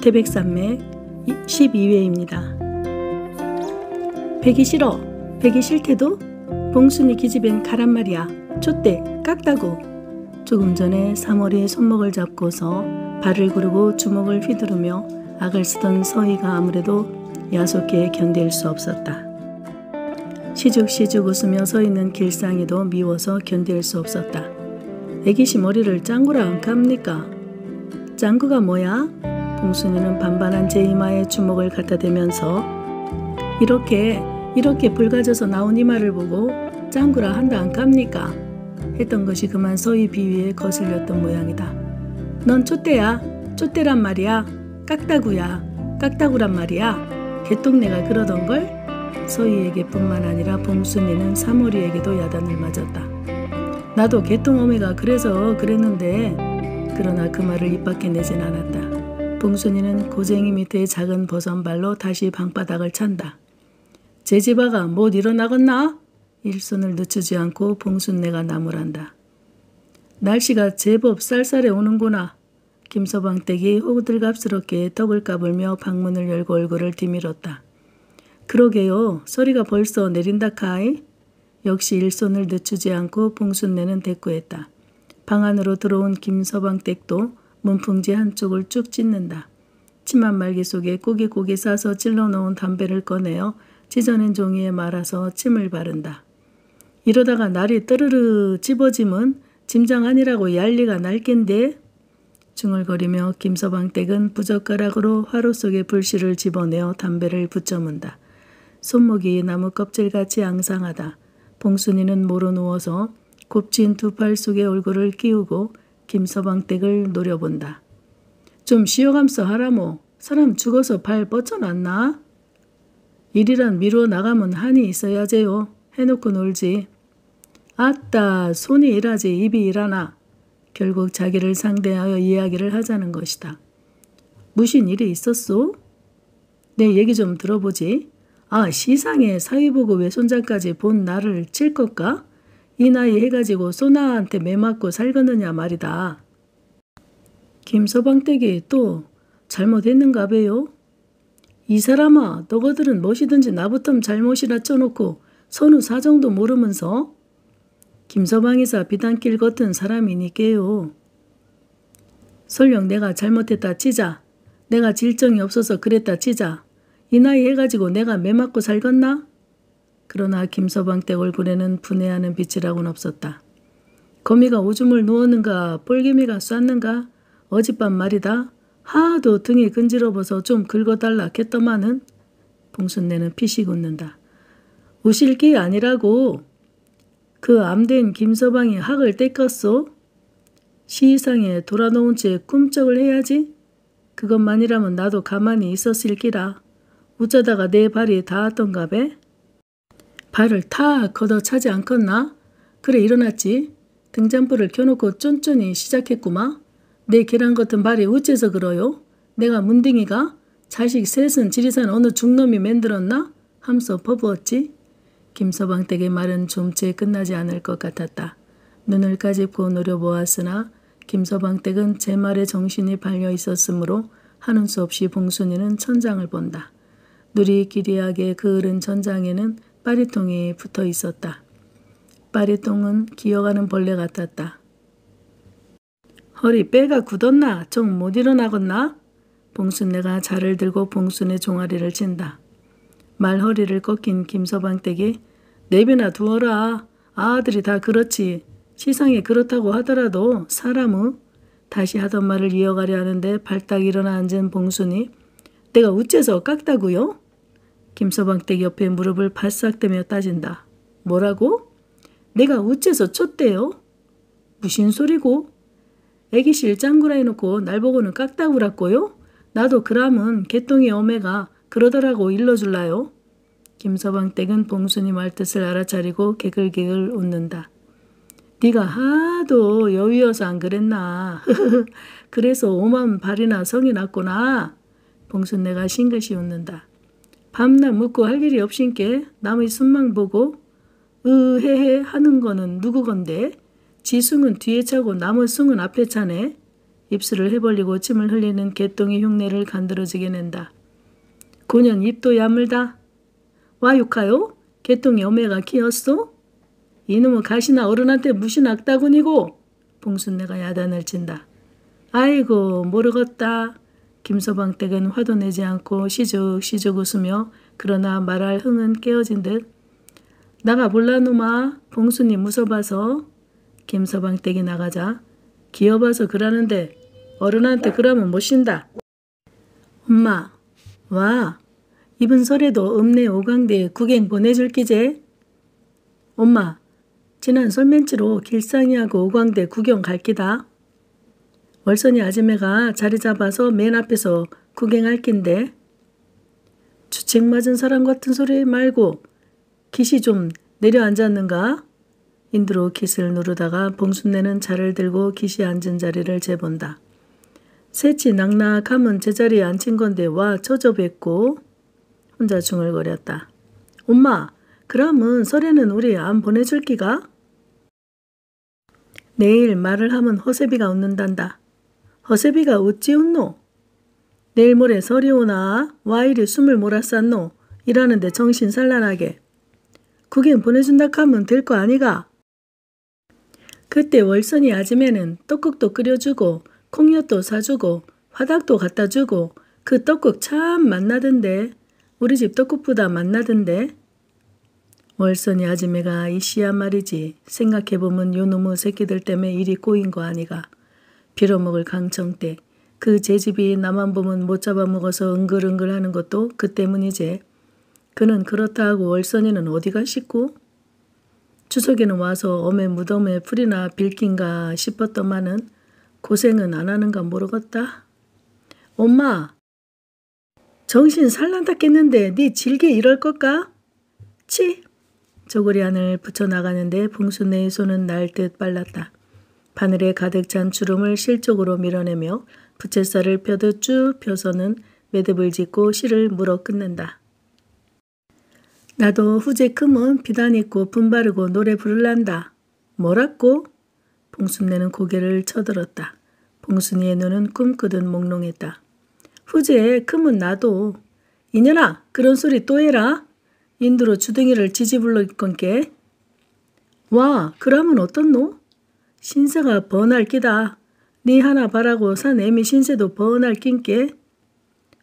태백산맥 12회입니다. 배기 싫어. 배기 싫대도 봉순이 기집엔 가란 말이야. 쫓대 깍다구. 조금 전에 사월이 손목을 잡고서 발을 구르고 주먹을 휘두르며 악을 쓰던 서희가 아무래도 야속해 견딜 수 없었다. 시죽시죽 웃으며 서 있는 길상이도 미워서 견딜 수 없었다. 애기씨 머리를 짱구라 안 갑니까? 짱구가 뭐야? 봉순이는 반반한 제 이마에 주먹을 갖다 대면서 이렇게 이렇게 붉어져서 나온 이마를 보고 짱구라 한다 안 갑니까? 했던 것이 그만 서희 비위에 거슬렸던 모양이다. 넌 쫓대야 쫓대란 말이야 깍다구야 깍다구란 말이야 개똥내가 그러던걸? 서희에게뿐만 아니라 봉순이는 사모리에게도 야단을 맞았다. 나도 개똥어미가 그래서 그랬는데 그러나 그 말을 입 밖에 내진 않았다. 봉순이는 고쟁이 밑에 작은 버선발로 다시 방바닥을 찬다. 제지바가 못 일어나겠나? 일손을 늦추지 않고 봉순내가 나무란다. 날씨가 제법 쌀쌀해 오는구나. 김서방댁이 호들갑스럽게 떡을 까불며 방문을 열고 얼굴을 뒤밀었다. 그러게요. 소리가 벌써 내린다 카이. 역시 일손을 늦추지 않고 봉순내는 대꾸했다. 방 안으로 들어온 김서방댁도 문풍지 한쪽을 쭉 찢는다. 치만 말기 속에 고기고기 싸서 찔러놓은 담배를 꺼내어 찢어낸 종이에 말아서 침을 바른다. 이러다가 날이 떠르르 집어지면 짐장 아니라고 얄리가 날겐데 중얼거리며 김서방댁은 부젓가락으로 화로 속에 불씨를 집어내어 담배를 붙여문다. 손목이 나무 껍질같이 앙상하다. 봉순이는 모로 누워서 곱진 두팔 속에 얼굴을 끼우고 김서방 댁을 노려본다. 좀 쉬어감서 하라모. 사람 죽어서 발 뻗쳐놨나? 일이란 미루어 나가면 한이 있어야제요. 해놓고 놀지. 아따 손이 일하지 입이 일하나. 결국 자기를 상대하여 이야기를 하자는 것이다. 무슨 일이 있었소? 내 얘기 좀 들어보지. 아 시상에 사위보고 외손자까지 본 나를 칠 것까? 이 나이 해가지고 소나한테 매맞고 살겠느냐 말이다. 김서방댁이 또 잘못했는가 배요? 이 사람아 너거들은 무엇이든지 나부터 잘못이라 쳐놓고 선우 사정도 모르면서 김서방이사 비단길 걷은 사람이니께요. 설령 내가 잘못했다 치자. 내가 질정이 없어서 그랬다 치자. 이 나이 해가지고 내가 매 맞고 살겠나? 그러나 김서방 댁 얼굴에는 분해하는 빛이라고는 없었다. 거미가 오줌을 누웠는가 뻘개미가 쐈는가 어젯밤 말이다. 하도 등이 근지러워서 좀 긁어달라 했더만은 봉순내는 피식 웃는다. 우실 게 아니라고 그 암된 김서방이 학을 떼었소? 시상에 돌아놓은 채 꿈쩍을 해야지? 그것만이라면 나도 가만히 있었을 기라. 어쩌다가 내 발이 닿았던가 배? 발을 탁 걷어 차지 않겠나? 그래 일어났지. 등잔불을 켜놓고 쫀쫀히 시작했구마. 내 계란 같은 발이 어째서 그러요? 내가 문딩이가? 자식 셋은 지리산 어느 중놈이 만들었나? 함서 퍼부었지. 김서방 댁의 말은 좀채 끝나지 않을 것 같았다. 눈을 까짓고 노려보았으나 김서방 댁은 제 말에 정신이 발려 있었으므로 하는 수 없이 봉순이는 천장을 본다. 누리끼리하게 그을은 천장에는 빠리통이 붙어 있었다. 빠리통은 기어가는 벌레 같았다. 허리 빼가 굳었나? 좀못 일어나겠나? 봉순내가 자를 들고 봉순의 종아리를 친다. 말허리를 꺾인 김서방 댁이 내비나 두어라. 아들이 다 그렇지. 시상이 그렇다고 하더라도 사람은 다시 하던 말을 이어가려 하는데 발딱 일어나 앉은 봉순이 내가 우째서 깎다고요? 김서방댁 옆에 무릎을 바싹대며 따진다. 뭐라고? 내가 우째서 쳤대요? 무슨 소리고? 애기실 짱구라 해놓고 날 보고는 깎다구라고요? 나도 그람은 개똥이 어메가 그러더라고 일러줄라요. 김서방댁은 봉순이 말뜻을 알아차리고 개글개글 웃는다. 네가 하도 여위여서 안 그랬나. 그래서 오만 발이나 성이 났구나. 봉순내가 싱긋이 웃는다. 밤낮 묻고 할 일이 없신께 남의 순망 보고 으헤헤 하는 거는 누구 건데? 지숭은 뒤에 차고 나무 숭은 앞에 차네. 입술을 해벌리고 침을 흘리는 개똥이 흉내를 간드러지게 낸다. 고년 입도 야물다. 와 육하요? 개똥이 어메가 키었소? 이놈은 가시나 어른한테 무신 악다군이고 봉순내가 야단을 친다. 아이고 모르겠다. 김서방 댁은 화도 내지 않고 시죽시죽 웃으며 그러나 말할 흥은 깨어진 듯 나가 볼라 놈아 봉순이 무서봐서 김서방 댁이 나가자 기어봐서 그러는데 어른한테 그러면 못 쉰다. 엄마 와 이번 설에도 읍내 오강대 구경 보내줄 기제 엄마 지난 설멘치로 길상이하고 오광대 구경 갈 기다. 월선이 아줌매가 자리 잡아서 맨 앞에서 구경할 낀데 주책 맞은 사람 같은 소리 말고 기시 좀 내려앉았는가? 인두로 깃을 누르다가 봉순내는 자를 들고 기시 앉은 자리를 재본다. 새치 낙낙하면 제자리에 앉힌 건데 와 처져뵙고 혼자 중얼거렸다. 엄마 그러면 설에는 우리 안 보내줄 기가? 내일 말을 하면 허세비가 웃는단다. 허세비가 어찌 웃노? 내일 모레 설이 오나 와 이리 숨을 몰아쌌노? 일하는데 정신 산란하게. 그겐 보내준다 하면 될 거 아니가? 그때 월선이 아줌매는 떡국도 끓여주고 콩엿도 사주고 화닭도 갖다 주고 그 떡국 참 맛나던데 우리 집 떡국보다 맛나던데 월선이 아줌매가 이씨야 말이지 생각해보면 요 놈의 새끼들 때문에 일이 꼬인 거 아니가 빌어먹을 강청 때 그 제집이 나만 보면 못 잡아먹어서 은글은글 하는 것도 그 때문이지 그는 그렇다 하고 월선이는 어디가 싶고 추석에는 와서 어메 무덤에 풀이나 빌긴가 싶었더만은 고생은 안 하는가 모르겠다. 엄마 정신 살란다겠는데 네 질게 이럴 것까? 치 저고리 안을 붙여 나가는데 봉순네의 손은 날 듯 빨랐다. 바늘에 가득 찬 주름을 실쪽으로 밀어내며 부채살을 펴듯 쭉 펴서는 매듭을 짓고 실을 물어 끝낸다. 나도 후제 금은 비단 입고 분 바르고 노래 부를란다. 뭐라고? 봉순네는 고개를 쳐들었다. 봉순이의 눈은 꿈꾸듯 몽롱했다. 후제 금은 나도. 이년아 그런 소리 또 해라. 인두로 주둥이를 지지불러 건게. 와 그러면 어떻노? 신세가 번할 끼다. 네 하나 바라고 산 애미 신세도 번할 낀게.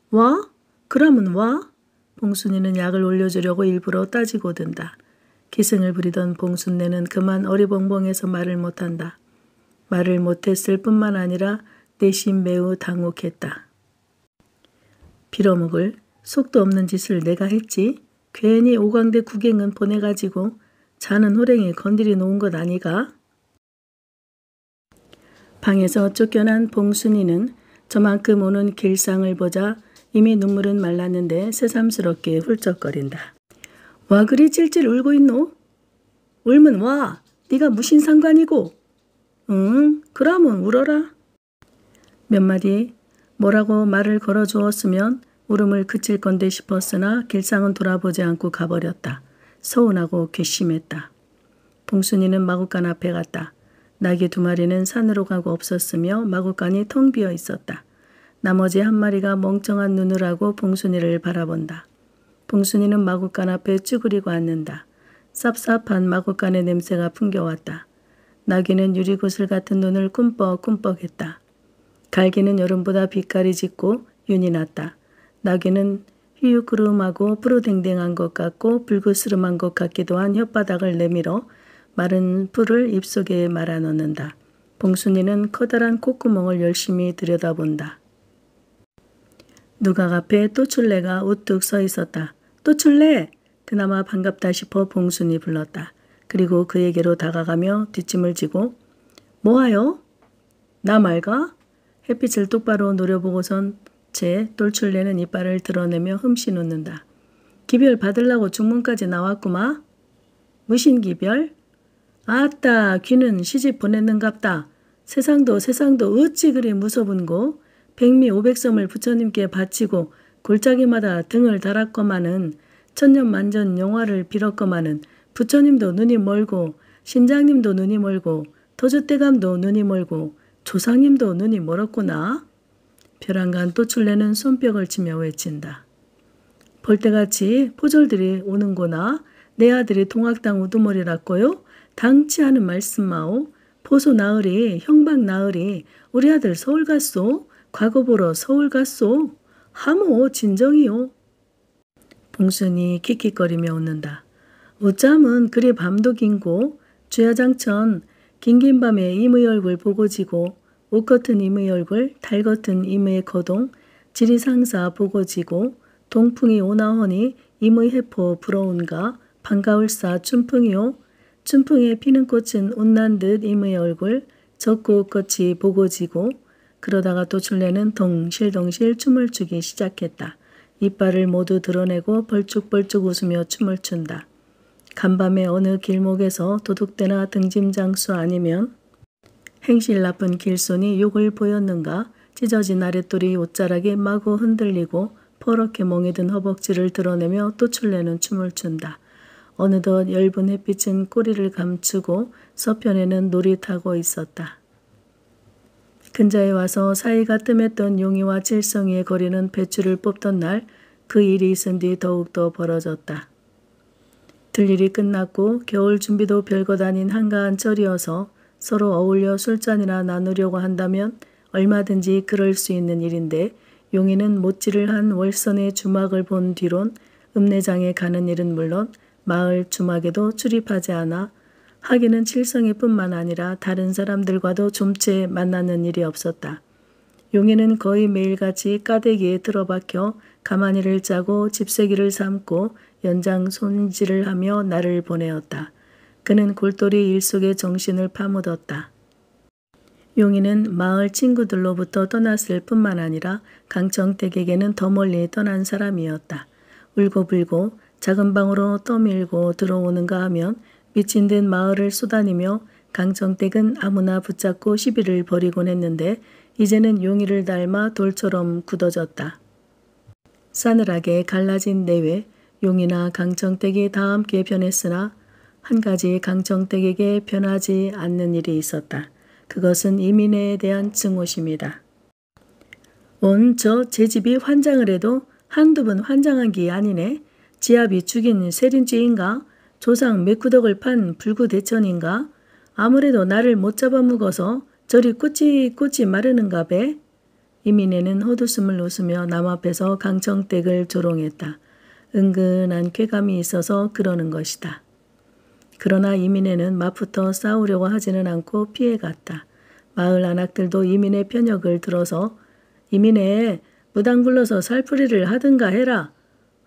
와? 그러면 와? 봉순이는 약을 올려주려고 일부러 따지고 든다. 기승을 부리던 봉순내는 그만 어리벙벙해서 말을 못한다. 말을 못했을 뿐만 아니라 내심 매우 당혹했다. 빌어먹을 속도 없는 짓을 내가 했지. 괜히 오광대 구경은 보내가지고 자는 호랭이 건드리 놓은 것 아니가? 방에서 쫓겨난 봉순이는 저만큼 오는 길상을 보자 이미 눈물은 말랐는데 새삼스럽게 훌쩍거린다. 와 그리 찔찔 울고 있노? 울면 와. 네가 무슨 상관이고? 응, 그러면 울어라. 몇 마디 뭐라고 말을 걸어주었으면 울음을 그칠 건데 싶었으나 길상은 돌아보지 않고 가버렸다. 서운하고 괘씸했다. 봉순이는 마구간 앞에 갔다. 낙이 두 마리는 산으로 가고 없었으며 마구간이 텅 비어 있었다. 나머지 한 마리가 멍청한 눈을 하고 봉순이를 바라본다. 봉순이는 마구간 앞에 쭈그리고 앉는다. 쌉쌉한 마구간의 냄새가 풍겨왔다. 나귀는 유리구슬 같은 눈을 꿈뻑꿈뻑했다. 갈기는 여름보다 빛깔이 짙고 윤이 났다. 나귀는 휘유그름하고 푸르댕댕한 것 같고 불그스름한 것 같기도 한 혓바닥을 내밀어 마른 풀을 입속에 말아 넣는다. 봉순이는 커다란 콧구멍을 열심히 들여다본다. 누각 앞에 또출레가 우뚝 서 있었다. 또출레! 그나마 반갑다 싶어 봉순이 불렀다. 그리고 그에게로 다가가며 뒷짐을 지고 뭐하여? 나 말가? 햇빛을 똑바로 노려보고선 제 똘출레는 이빨을 드러내며 흠씬 웃는다. 기별 받으려고 중문까지 나왔구마. 무신 기별? 아따 귀는 시집 보냈는갑다. 세상도 세상도 어찌 그리 무서운고 백미 오백섬을 부처님께 바치고 골짜기마다 등을 달았거마는 천년만전 영화를 빌었거마는 부처님도 눈이 멀고 신장님도 눈이 멀고 도주대감도 눈이 멀고 조상님도 눈이 멀었구나. 벼랑간 또출레는 손뼉을 치며 외친다. 볼때같이 포졸들이 오는구나. 내 아들이 동학당 우두머리라고요? 당치 않은 말씀 마오. 보소 나으리, 형방 나으리, 우리 아들 서울 갔소? 과거 보러 서울 갔소? 하모 진정이요. 봉순이 킥킥거리며 웃는다. 어짬은 그리 밤도 긴고 주야장천 긴긴 밤에 이의 얼굴 보고 지고 옷 같은 이의 얼굴 달 같은 이의 거동 지리상사 보고 지고 동풍이 오나허니 이의 해포 부러운가 반가울사 춘풍이요 춘풍에 피는 꽃은 웃난 듯 이의 얼굴 젖꽃같이 보고 지고 그러다가 또 출래는 동실동실 춤을 추기 시작했다. 이빨을 모두 드러내고 벌쭉벌쭉 웃으며 춤을 춘다. 간밤에 어느 길목에서 도둑대나 등짐장수 아니면 행실 나쁜 길손이 욕을 보였는가 찢어진 아랫돌이 옷자락에 마구 흔들리고 퍼렇게 멍해든 허벅지를 드러내며 또 출래는 춤을 춘다. 어느덧 엷은 햇빛은 꼬리를 감추고 서편에는 놀이 타고 있었다. 근자에 와서 사이가 뜸했던 용이와 칠성이의 거리는 배추를 뽑던 날 그 일이 있은 뒤 더욱더 벌어졌다. 들일이 끝났고 겨울 준비도 별것 아닌 한가한 철이어서 서로 어울려 술잔이나 나누려고 한다면 얼마든지 그럴 수 있는 일인데 용이는 못질을 한 월선의 주막을 본 뒤론 읍내장에 가는 일은 물론 마을 주막에도 출입하지 않아 하기는 칠성이 뿐만 아니라 다른 사람들과도 좀채 만나는 일이 없었다. 용이는 거의 매일같이 까대기에 들어박혀 가마니를 짜고 집세기를 삶고 연장 손질을 하며 날을 보내었다. 그는 골똘히 일 속에 정신을 파묻었다. 용이는 마을 친구들로부터 떠났을 뿐만 아니라 강청택에게는 더 멀리 떠난 사람이었다. 울고불고 작은 방으로 떠밀고 들어오는가 하면 미친 듯 마을을 쏘다니며 강청택은 아무나 붙잡고 시비를 벌이곤 했는데 이제는 용이를 닮아 돌처럼 굳어졌다. 싸늘하게 갈라진 내외 용이나 강청택이 다 함께 변했으나 한 가지 강청택에게 변하지 않는 일이 있었다. 그것은 이민혜에 대한 증오심이다. 온 저 제 집이 환장을 해도 한두 번 환장한 게 아니네. 지압이 죽인 세린쥐인가? 조상 맥구덕을 판 불구대천인가? 아무래도 나를 못 잡아먹어서 저리 꼬치꼬치 마르는가 배? 이민혜는 헛웃음을 웃으며 남 앞에서 강청댁을 조롱했다. 은근한 쾌감이 있어서 그러는 것이다. 그러나 이민혜는 맞붙어 싸우려고 하지는 않고 피해갔다. 마을 안악들도 이민혜 편역을 들어서 이민혜 무당 불러서 살풀이를 하든가 해라.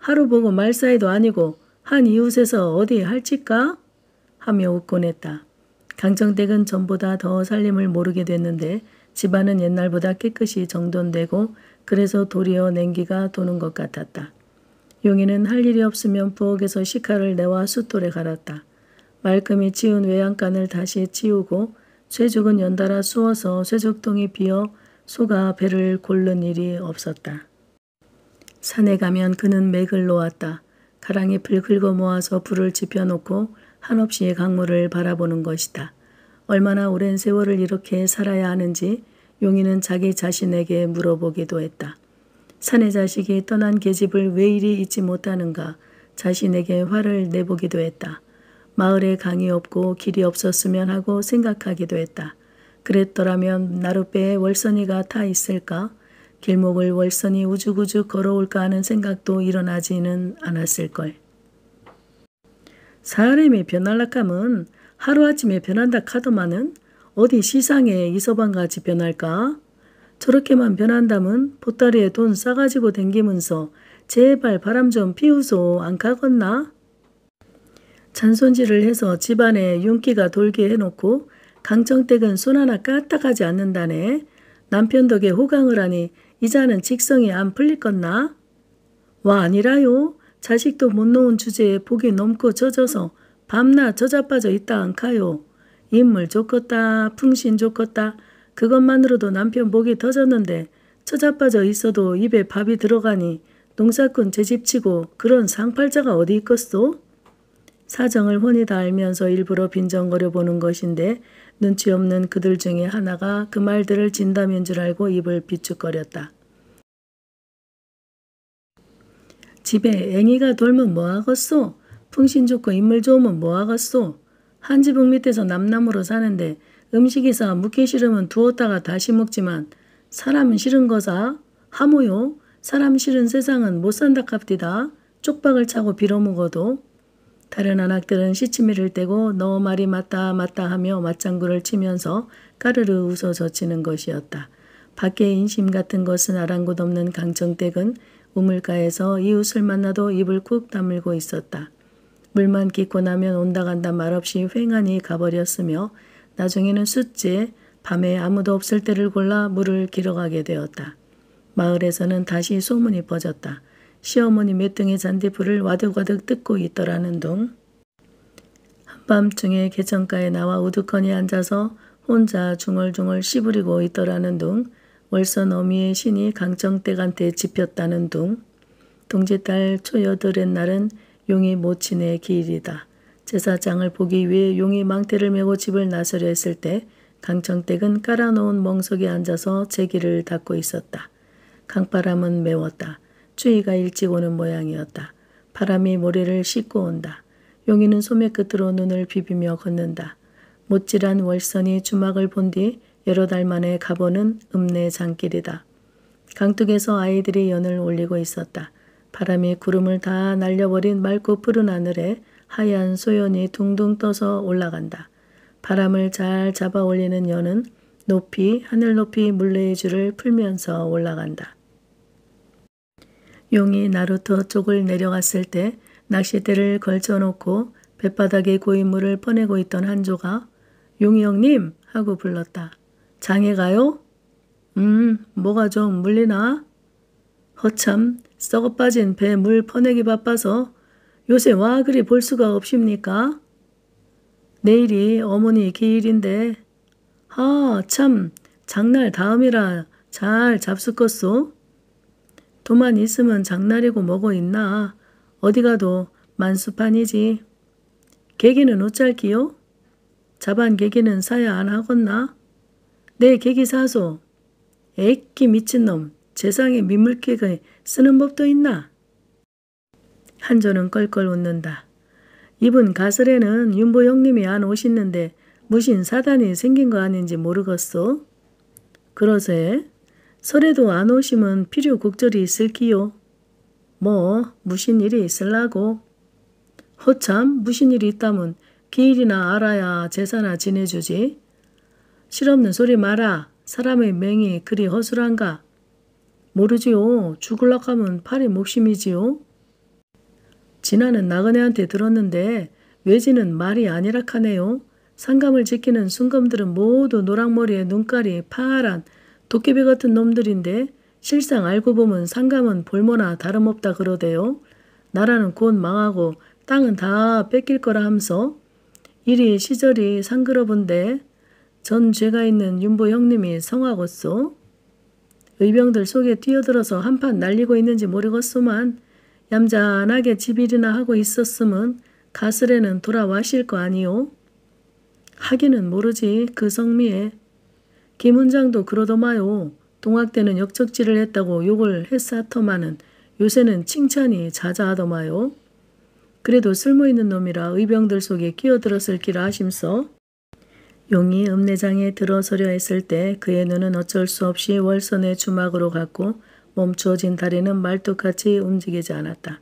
하루 보고 말 사이도 아니고 한 이웃에서 어디 할지까? 하며 웃곤 했다. 강정댁은 전보다 더 살림을 모르게 됐는데 집안은 옛날보다 깨끗이 정돈되고 그래서 도리어 냉기가 도는 것 같았다. 용이는 할 일이 없으면 부엌에서 식칼을 내와 숫돌에 갈았다. 말끔히 치운 외양간을 다시 치우고 쇠죽은 연달아 쑤어서 쇠죽통이 비어 소가 배를 골른 일이 없었다. 산에 가면 그는 맥을 놓았다. 가랑잎을 긁어 모아서 불을 지펴놓고 한없이 강물을 바라보는 것이다. 얼마나 오랜 세월을 이렇게 살아야 하는지 용이는 자기 자신에게 물어보기도 했다. 사내 자식이 떠난 계집을 왜 이리 잊지 못하는가 자신에게 화를 내보기도 했다. 마을에 강이 없고 길이 없었으면 하고 생각하기도 했다. 그랬더라면 나룻배에 월선이가 타 있을까? 길목을 월선이 우죽우죽 걸어올까 하는 생각도 일어나지는 않았을걸. 사람이 변할락하면 하루아침에 변한다 카더만은 어디 시상에 이서방같이 변할까? 저렇게만 변한다면 보따리에 돈 싸가지고 댕기면서 제발 바람 좀 피우소 안 가겠나? 잔손질을 해서 집안에 윤기가 돌게 해놓고 강정댁은 손 하나 까딱하지 않는다네. 남편 덕에 호강을 하니 이자는 직성이 안 풀릴겠나? 와 아니라요. 자식도 못 놓은 주제에 복이 넘고 젖어서 밤낮 젖어빠져 있다 않카요. 인물 좋겠다 풍신 좋겠다 그것만으로도 남편 복이 터졌는데 처자빠져 있어도 입에 밥이 들어가니 농사꾼 제집치고 그런 상팔자가 어디 있겠소? 사정을 훤히 다 알면서 일부러 빈정거려 보는 것인데 눈치 없는 그들 중에 하나가 그 말들을 진담인 줄 알고 입을 비축거렸다. 집에 앵이가 돌면 뭐하겠소? 풍신 좋고 인물 좋으면 뭐하겠소? 한 지붕 밑에서 남남으로 사는데 음식이사 묵기 싫으면 두었다가 다시 먹지만 사람은 싫은 거사? 하모요? 사람 싫은 세상은 못 산다 깝디다. 쪽박을 차고 빌어먹어도. 다른 안악들은 시치미를 떼고 너 말이 맞다 맞다 하며 맞장구를 치면서 까르르 웃어 젖히는 것이었다. 밖에 인심 같은 것은 아랑곳 없는 강정댁은 우물가에서 이웃을 만나도 입을 쿡 다물고 있었다. 물만 끼고 나면 온다 간다 말없이 횡하니 가버렸으며 나중에는 숫째 밤에 아무도 없을 때를 골라 물을 길어가게 되었다. 마을에서는 다시 소문이 퍼졌다. 시어머니 몇 등의 잔디불을 와득와득 뜯고 있더라는 둥. 한밤중에 개천가에 나와 우두커니 앉아서 혼자 중얼중얼 씨부리고 있더라는 둥. 월선 어미의 신이 강정댁한테 집혔다는 둥. 동지딸 초여덟의 날은 용이 모친의 기일이다. 제사장을 보기 위해 용이 망태를 메고 집을 나서려 했을 때 강정댁은 깔아놓은 멍석에 앉아서 제기를 닦고 있었다. 강바람은 매웠다. 추위가 일찍 오는 모양이었다. 바람이 모래를 씻고 온다. 용이는 소매 끝으로 눈을 비비며 걷는다. 못질한 월선이 주막을 본 뒤 여러 달 만에 가보는 읍내 장길이다. 강둑에서 아이들이 연을 올리고 있었다. 바람이 구름을 다 날려버린 맑고 푸른 하늘에 하얀 소연이 둥둥 떠서 올라간다. 바람을 잘 잡아 올리는 연은 높이 하늘 높이 물레의 줄을 풀면서 올라간다. 용이 나루터 쪽을 내려갔을 때 낚싯대를 걸쳐놓고 뱃바닥에 고인 물을 퍼내고 있던 한조가 용이 형님 하고 불렀다. 장에 가요? 음, 뭐가 좀 물리나? 허참, 썩어 빠진 배 물 퍼내기 바빠서 요새 와 그리 볼 수가 없습니까? 내일이 어머니 기일인데 아, 참, 장날 다음이라 잘 잡수겄소? 도만 있으면 장날이고 뭐고 있나. 어디 가도 만수판이지. 계기는 어쩔기요? 자반 계기는 사야 안 하겠나? 내 계기 사소. 애기 미친놈 세상에 민물개가 쓰는 법도 있나? 한조는 껄껄 웃는다. 이분 가설에는 윤보 형님이 안 오시는데 무신 사단이 생긴 거 아닌지 모르겠소? 그러세 설에도 안 오시면 필요 국절이 있을기요. 뭐 무신 일이 있을라고. 허참 무신 일이 있다면 기일이나 알아야 제사나 지내주지. 실없는 소리 마라. 사람의 맹이 그리 허술한가. 모르지요. 죽을락 하면 팔이 목심이지요. 진아는 나그네한테 들었는데 외지는 말이 아니라 카네요. 상감을 지키는 순검들은 모두 노랑머리에 눈깔이 파란 도깨비 같은 놈들인데 실상 알고 보면 상감은 볼모나 다름없다 그러대요. 나라는 곧 망하고 땅은 다 뺏길 거라 하면서 이리 시절이 상그러본데 전 죄가 있는 윤보 형님이 성하겠소. 의병들 속에 뛰어들어서 한판 날리고 있는지 모르겠소만 얌전하게 집일이나 하고 있었으면 가슬에는 돌아와실 거 아니오? 하기는 모르지 그 성미에. 김은장도 그러더마요. 동학 때는 역적질을 했다고 욕을 했사터마는 요새는 칭찬이 자자하더마요. 그래도 쓸모있는 놈이라 의병들 속에 끼어들었을 기라 하심서 용이 읍내장에 들어서려 했을 때 그의 눈은 어쩔 수 없이 월선의 주막으로 갔고 멈추어진 다리는 말뚝같이 움직이지 않았다.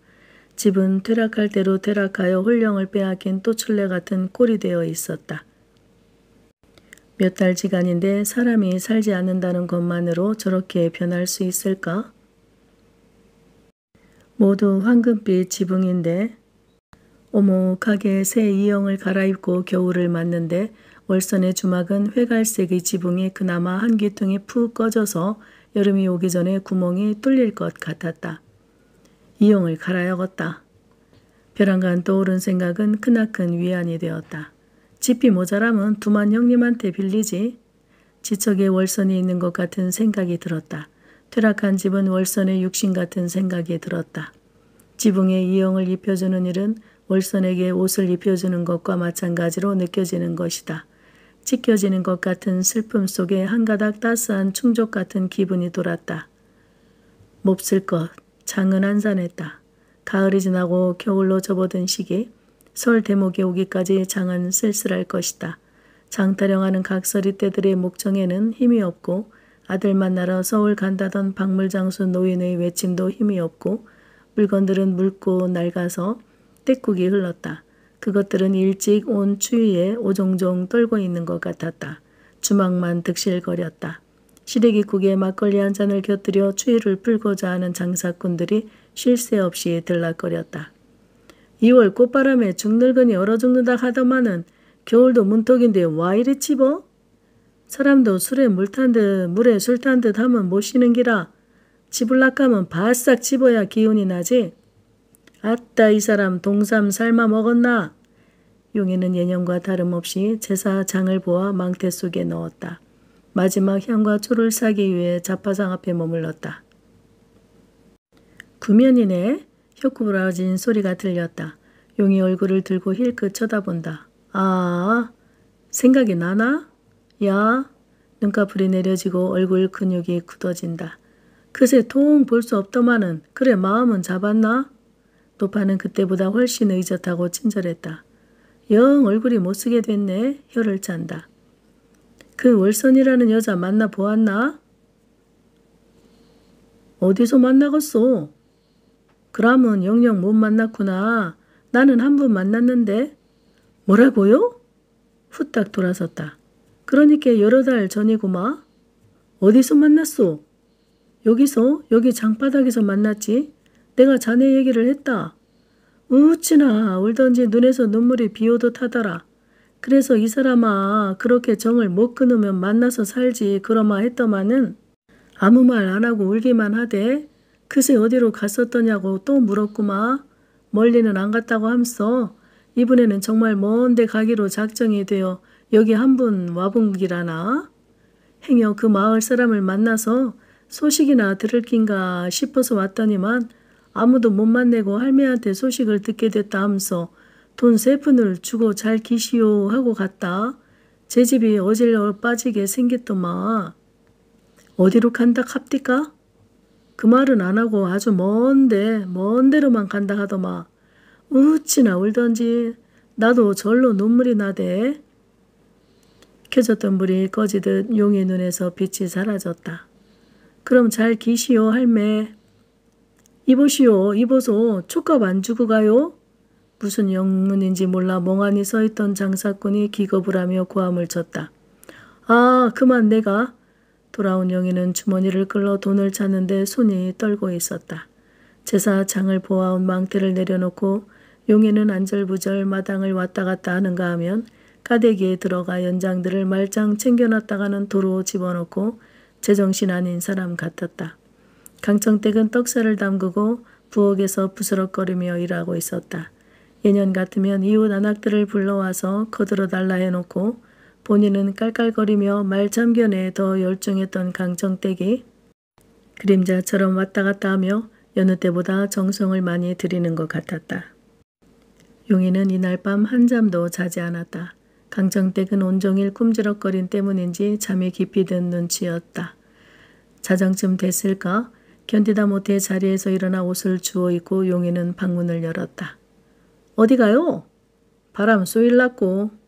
집은 퇴락할 대로 퇴락하여 홀령을 빼앗긴 또출레 같은 꼴이 되어 있었다. 몇 달지간인데 사람이 살지 않는다는 것만으로 저렇게 변할 수 있을까? 모두 황금빛 지붕인데 오목하게 새 이영을 갈아입고 겨울을 맞는데 월선의 주막은 회갈색의 지붕이 그나마 한 귀퉁이 푹 꺼져서 여름이 오기 전에 구멍이 뚫릴 것 같았다. 이용을 갈아야겠다. 벼랑간 떠오른 생각은 크나큰 위안이 되었다. 집이 모자라면 두만 형님한테 빌리지. 지척에 월선이 있는 것 같은 생각이 들었다. 퇴락한 집은 월선의 육신 같은 생각이 들었다. 지붕에 이용을 입혀주는 일은 월선에게 옷을 입혀주는 것과 마찬가지로 느껴지는 것이다. 찢겨지는 것 같은 슬픔 속에 한 가닥 따스한 충족 같은 기분이 돌았다. 몹쓸 것, 장은 안산했다. 가을이 지나고 겨울로 접어든 시기, 설 대목에 오기까지 장은 쓸쓸할 것이다. 장타령하는 각설이 떼들의 목청에는 힘이 없고 아들 만나러 서울 간다던 박물장수 노인의 외침도 힘이 없고 물건들은 묽고 낡아서 떼국이 흘렀다. 그것들은 일찍 온 추위에 오종종 떨고 있는 것 같았다. 주막만 득실거렸다. 시래기국에 막걸리 한 잔을 곁들여 추위를 풀고자 하는 장사꾼들이 쉴 새 없이 들락거렸다. 2월 꽃바람에 죽늙은이 얼어 죽는다 하더만은 겨울도 문턱인데 와 이리 집어? 사람도 술에 물 탄 듯 물에 술 탄 듯 하면 못 쉬는 기라. 집을락 하면 바싹 집어야 기운이 나지. 아따 이 사람 동삼 삶아 먹었나? 용이는 예년과 다름없이 제사 장을 보아 망태 속에 넣었다. 마지막 향과 초를 사기 위해 자파상 앞에 머물렀다. 구면이네. 혀구부라진 소리가 들렸다. 용이 얼굴을 들고 힐끗 쳐다본다. 아, 생각이 나나? 야, 눈꺼풀이 내려지고 얼굴 근육이 굳어진다. 그새 통 볼 수 없더만은 그래 마음은 잡았나? 노파는 그때보다 훨씬 의젓하고 친절했다. 영 얼굴이 못쓰게 됐네. 혀를 짠다. 그 월선이라는 여자 만나 보았나? 어디서 만나겠소? 그람은 영영 못 만났구나. 나는 한 분 만났는데. 뭐라고요? 후딱 돌아섰다. 그러니까 여러 달 전이구마. 어디서 만났소? 여기서? 여기 장바닥에서 만났지? 내가 자네 얘기를 했다. 우치나 울던지 눈에서 눈물이 비오듯 하더라. 그래서 이 사람아 그렇게 정을 못 끊으면 만나서 살지 그러마 했더만은 아무 말 안 하고 울기만 하대. 그새 어디로 갔었더냐고 또 물었구마. 멀리는 안 갔다고 하면서 이번에는 정말 먼데 가기로 작정이 되어 여기 한 분 와본 기라나. 행여 그 마을 사람을 만나서 소식이나 들을 낀가 싶어서 왔더니만 아무도 못 만내고 할매한테 소식을 듣게 됐다 하면서 돈 세 푼을 주고 잘 기시오 하고 갔다. 제 집이 어질러 빠지게 생겼더마. 어디로 간다 합디까? 그 말은 안 하고 아주 먼데 먼 데로만 간다 하더마. 우치나 울던지 나도 절로 눈물이 나대. 켜졌던 불이 꺼지듯 용의 눈에서 빛이 사라졌다. 그럼 잘 기시오 할매. 이보시오 이보소 촉값 안 주고 가요? 무슨 영문인지 몰라 멍하니 서있던 장사꾼이 기겁을 하며 고함을 쳤다. 아 그만 내가 돌아온 영희는 주머니를 끌러 돈을 찾는데 손이 떨고 있었다. 제사 장을 보아온 망태를 내려놓고 용희는 안절부절 마당을 왔다 갔다 하는가 하면 가대기에 들어가 연장들을 말짱 챙겨놨다가는 도로 집어넣고 제정신 아닌 사람 같았다. 강청댁은 떡살을 담그고 부엌에서 부스럭거리며 일하고 있었다. 예년 같으면 이웃 안악들을 불러와서 거들어 달라 해놓고 본인은 깔깔거리며 말참견에 더 열중했던 강청댁이 그림자처럼 왔다 갔다 하며 여느 때보다 정성을 많이 들이는 것 같았다. 용이는 이날 밤 한잠도 자지 않았다. 강정댁은 온종일 꿈지럭거린 때문인지 잠이 깊이 든 눈치였다. 자정쯤 됐을까? 견디다 못해 자리에서 일어나 옷을 주워 입고 용이는 방문을 열었다. 어디 가요? 바람 쏘일났고.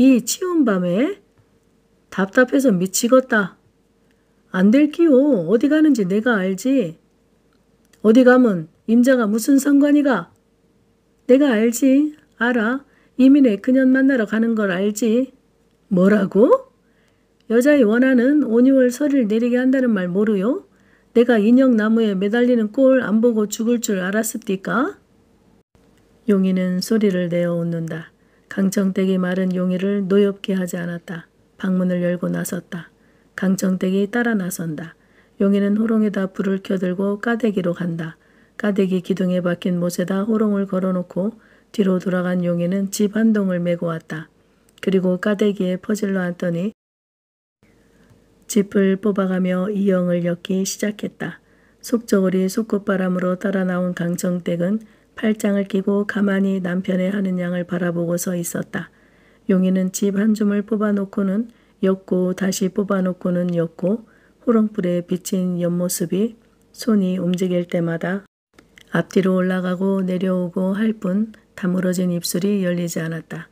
이 치운 밤에? 답답해서 미치겠다. 안 될기요. 어디 가는지 내가 알지. 어디 가면 임자가 무슨 상관이가? 내가 알지. 알아. 이민에 그년 만나러 가는 걸 알지. 뭐라고? 여자의 원하는 5, 6월 설을 내리게 한다는 말 모르요? 내가 인형 나무에 매달리는 꼴 안 보고 죽을 줄 알았습니까? 용이는 소리를 내어 웃는다. 강청댁이 말은 용이를 노엽게 하지 않았다. 방문을 열고 나섰다. 강청댁이 따라 나선다. 용이는 호롱에다 불을 켜들고 까대기로 간다. 까대기 기둥에 박힌 못에다 호롱을 걸어놓고 뒤로 돌아간 용이는 집 한 동을 메고 왔다. 그리고 까대기에 퍼질러 앉더니 짚을 뽑아가며 이영을 엮기 시작했다. 속저울이 속꽃바람으로 따라 나온 강정댁은 팔짱을 끼고 가만히 남편의 하는 양을 바라보고 서 있었다. 용이는 집한 줌을 뽑아놓고는 엮고 다시 뽑아놓고는 엮고 호롱불에 비친 옆모습이 손이 움직일 때마다 앞뒤로 올라가고 내려오고 할 뿐 다물어진 입술이 열리지 않았다.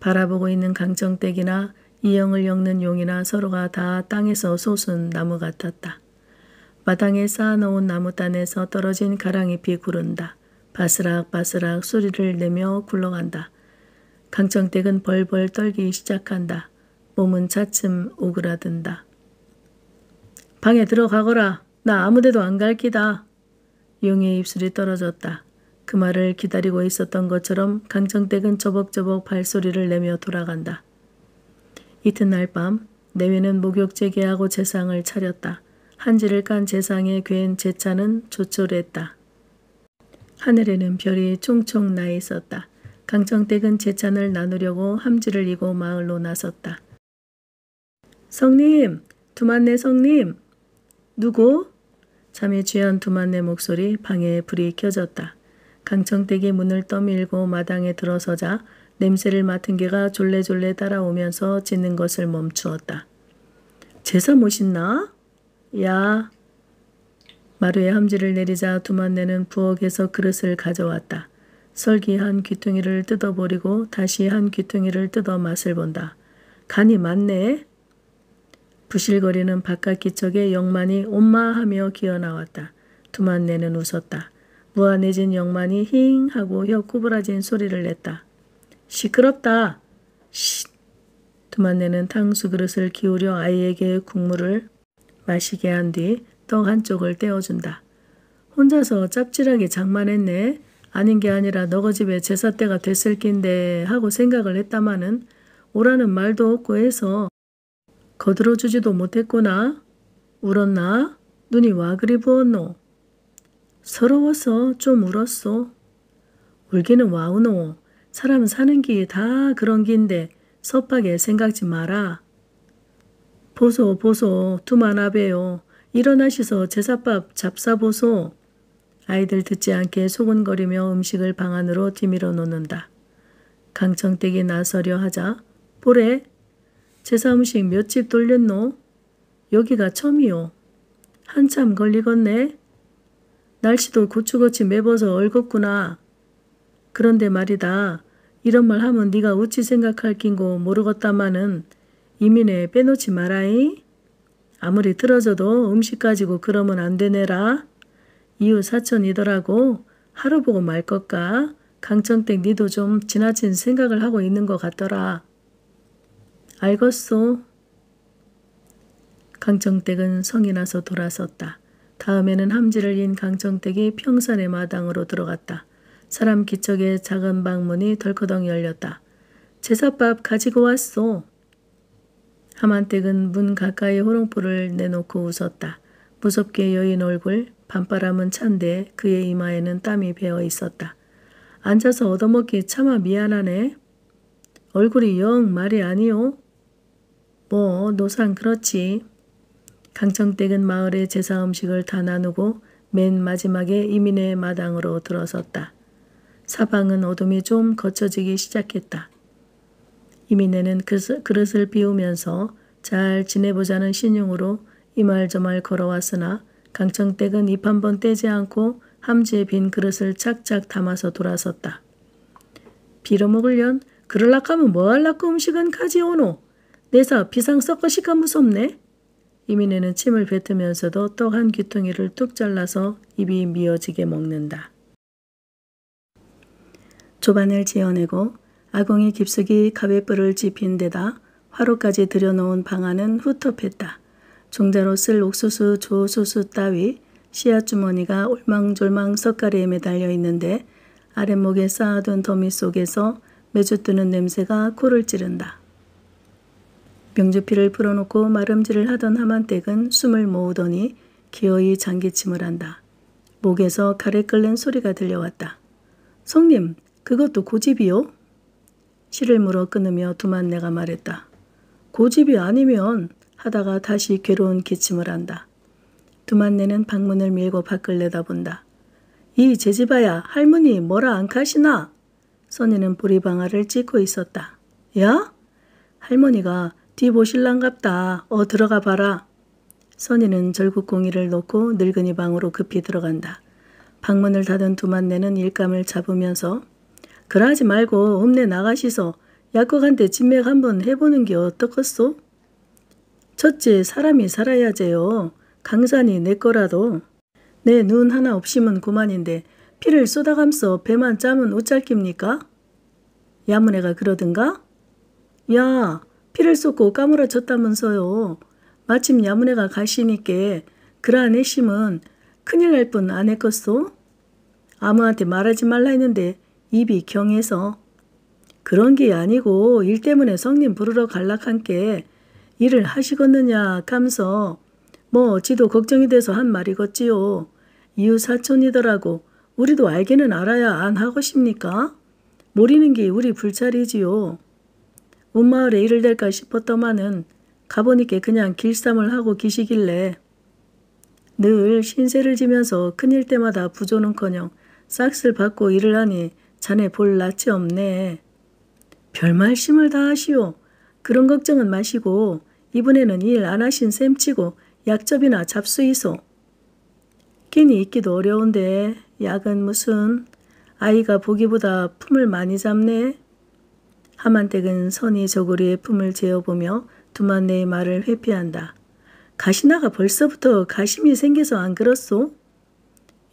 바라보고 있는 강정댁이나 이영을 엮는 용이나 서로가 다 땅에서 솟은 나무 같았다. 마당에 쌓아놓은 나무단에서 떨어진 가랑잎이 구른다. 바스락바스락 소리를 내며 굴러간다. 강정댁은 벌벌 떨기 시작한다. 몸은 차츰 오그라든다. 방에 들어가거라. 나 아무데도 안 갈 기다. 용의 입술이 떨어졌다. 그 말을 기다리고 있었던 것처럼 강정댁은 저벅저벅 발소리를 내며 돌아간다. 이튿날 밤 내외는 목욕 재개하고 재상을 차렸다. 한지를 깐 재상에 괜 재차는 조촐했다. 하늘에는 별이 총총 나 있었다. 강정댁은 재찬을 나누려고 함지를 이고 마을로 나섰다. 성님, 두만네 성님. 누구? 잠에 취한 두만네 목소리 방에 불이 켜졌다. 강청댁이 문을 떠밀고 마당에 들어서자 냄새를 맡은 개가 졸래졸래 따라오면서 짖는 것을 멈추었다. 제사 모신나? 야. 마루에 함지를 내리자 두만네는 부엌에서 그릇을 가져왔다. 설기 한 귀퉁이를 뜯어버리고 다시 한 귀퉁이를 뜯어 맛을 본다. 간이 많네. 부실거리는 바깥 기척에 영만이 엄마 하며 기어나왔다. 두만네는 웃었다. 무한해진 영만이 힝 하고 혀 구부라진 소리를 냈다. 시끄럽다. 쉿. 두만네는 탕수 그릇을 기울여 아이에게 국물을 마시게 한 뒤 떡 한쪽을 떼어준다. 혼자서 짭짤하게 장만했네. 아닌 게 아니라 너거 집에 제사 때가 됐을 낀데 하고 생각을 했다마는 오라는 말도 없고 해서 거들어주지도 못했구나. 울었나? 눈이 와 그리 부었노? 서러워서 좀 울었소. 울기는 와우노. 사람 사는 기 다 그런 기인데 섭하게 생각지 마라. 보소 보소 두만아베요. 일어나시서 제사밥 잡사보소. 아이들 듣지 않게 소곤거리며 음식을 방 안으로 뒤밀어 놓는다. 강청댁이 나서려 하자 보래 제사 음식 몇 집 돌렸노? 여기가 처음이요. 한참 걸리겠네. 날씨도 고추고치 매버서 얼겁구나. 그런데 말이다. 이런 말 하면 네가 어찌 생각할 낀고 모르겠다마는 이민에 빼놓지 마라이. 아무리 틀어져도 음식 가지고 그러면 안 되네라. 이웃 사촌이더라고. 하루 보고 말 것까? 강청댁 니도 좀 지나친 생각을 하고 있는 것 같더라. 알겠소. 강정댁은 성이 나서 돌아섰다. 다음에는 함지를 인 강정댁이 평산의 마당으로 들어갔다. 사람 기척의 작은 방문이 덜커덩 열렸다. 제사밥 가지고 왔소. 하만댁은 문 가까이 호롱불을 내놓고 웃었다. 무섭게 여인 얼굴, 밤바람은 찬데 그의 이마에는 땀이 배어 있었다. 앉아서 얻어먹기 차마 미안하네. 얼굴이 영 말이 아니오. 뭐 노상 그렇지. 강청댁은 마을의 제사 음식을 다 나누고 맨 마지막에 이민의 마당으로 들어섰다. 사방은 어둠이 좀 거쳐지기 시작했다. 이민혜는 그릇을 비우면서 잘 지내보자는 신용으로 이 말 저 말 걸어왔으나 강청댁은 입 한 번 떼지 않고 함지에 빈 그릇을 착착 담아서 돌아섰다. 빌어먹을련 그럴락하면 뭐할라고 음식은 가지오노. 내사 비상 썩것이가 무섭네. 이민혜는 침을 뱉으면서도 떡 한 귀퉁이를 뚝 잘라서 입이 미어지게 먹는다. 조반을 지어내고 아궁이 깊숙이 가외뿔을 집힌 데다 화로까지 들여놓은 방안은 후텁했다. 종자로 쓸 옥수수, 조수수 따위 씨앗주머니가 올망졸망 석가리에 매달려 있는데 아랫목에 쌓아둔 더미 속에서 매주 뜨는 냄새가 코를 찌른다. 명주피를 풀어놓고 마름질을 하던 하만댁은 숨을 모으더니 기어이 장기침을 한다. 목에서 가래 끓는 소리가 들려왔다. 성님, 그것도 고집이요? 실을 물어 끊으며 두만내가 말했다. 고집이 아니면 하다가 다시 괴로운 기침을 한다. 두만내는 방문을 밀고 밖을 내다본다. 이 제지바야 할머니 뭐라 안 가시나? 선이는 보리방아를 찍고 있었다. 야? 할머니가 뒤 보실랑갑다. 어 들어가 봐라. 선이는 절국공이를 놓고 늙은이 방으로 급히 들어간다. 방문을 닫은 두만내는 일감을 잡으면서 그러지 말고 읍내 나가시서 약국한테 진맥 한번 해보는 게 어떻겠소? 첫째 사람이 살아야제요. 강산이 내 거라도 내 눈 하나 없이면 그만인데 피를 쏟아감서 배만 짜면 어쩔깁니까? 야문애가 그러든가? 야 피를 쏟고 까무러쳤다면서요. 마침 야문애가 가시니께 그러한 애심은 큰일 날뿐안 했겠소? 아무한테 말하지 말라 했는데 입이 경해서 그런 게 아니고 일 때문에 성님 부르러 갈락한께 일을 하시겠느냐 감서 뭐 지도 걱정이 돼서 한 말이겠지요. 이웃 사촌이더라고 우리도 알기는 알아야 안 하고십니까? 모르는 게 우리 불찰이지요. 온 마을에 일을 될까 싶었더만은 가보니까 그냥 길쌈을 하고 기시길래 늘 신세를 지면서 큰일 때마다 부조는커녕 싹쓸 받고 일을 하니 자네 볼 낯이 없네. 별 말씀을 다 하시오. 그런 걱정은 마시고 이번에는 일 안 하신 셈치고 약접이나 잡수이소. 끼니 있기도 어려운데 약은 무슨 아이가 보기보다 품을 많이 잡네. 하만댁은 선이 저고리에 품을 재어보며 두만네의 말을 회피한다. 가시나가 벌써부터 가심이 생겨서 안 그렇소?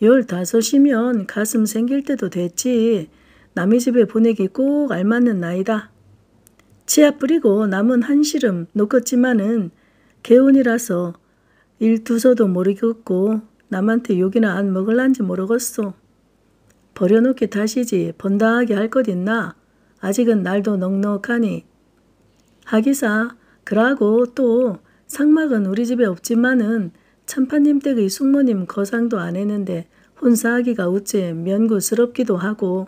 열다섯이면 가슴 생길 때도 됐지. 남의 집에 보내기 꼭 알맞는 나이다. 치아 뿌리고 남은 한시름 놓겠지만은 개운이라서 일 두서도 모르겠고 남한테 욕이나 안 먹을란지 모르겠소. 버려놓게 다시지 번다하게 할 것 있나? 아직은 날도 넉넉하니. 하기사 그러고 또 상막은 우리 집에 없지만은 참판님 댁의 숙모님 거상도 안 했는데 혼사하기가 우째 면구스럽기도 하고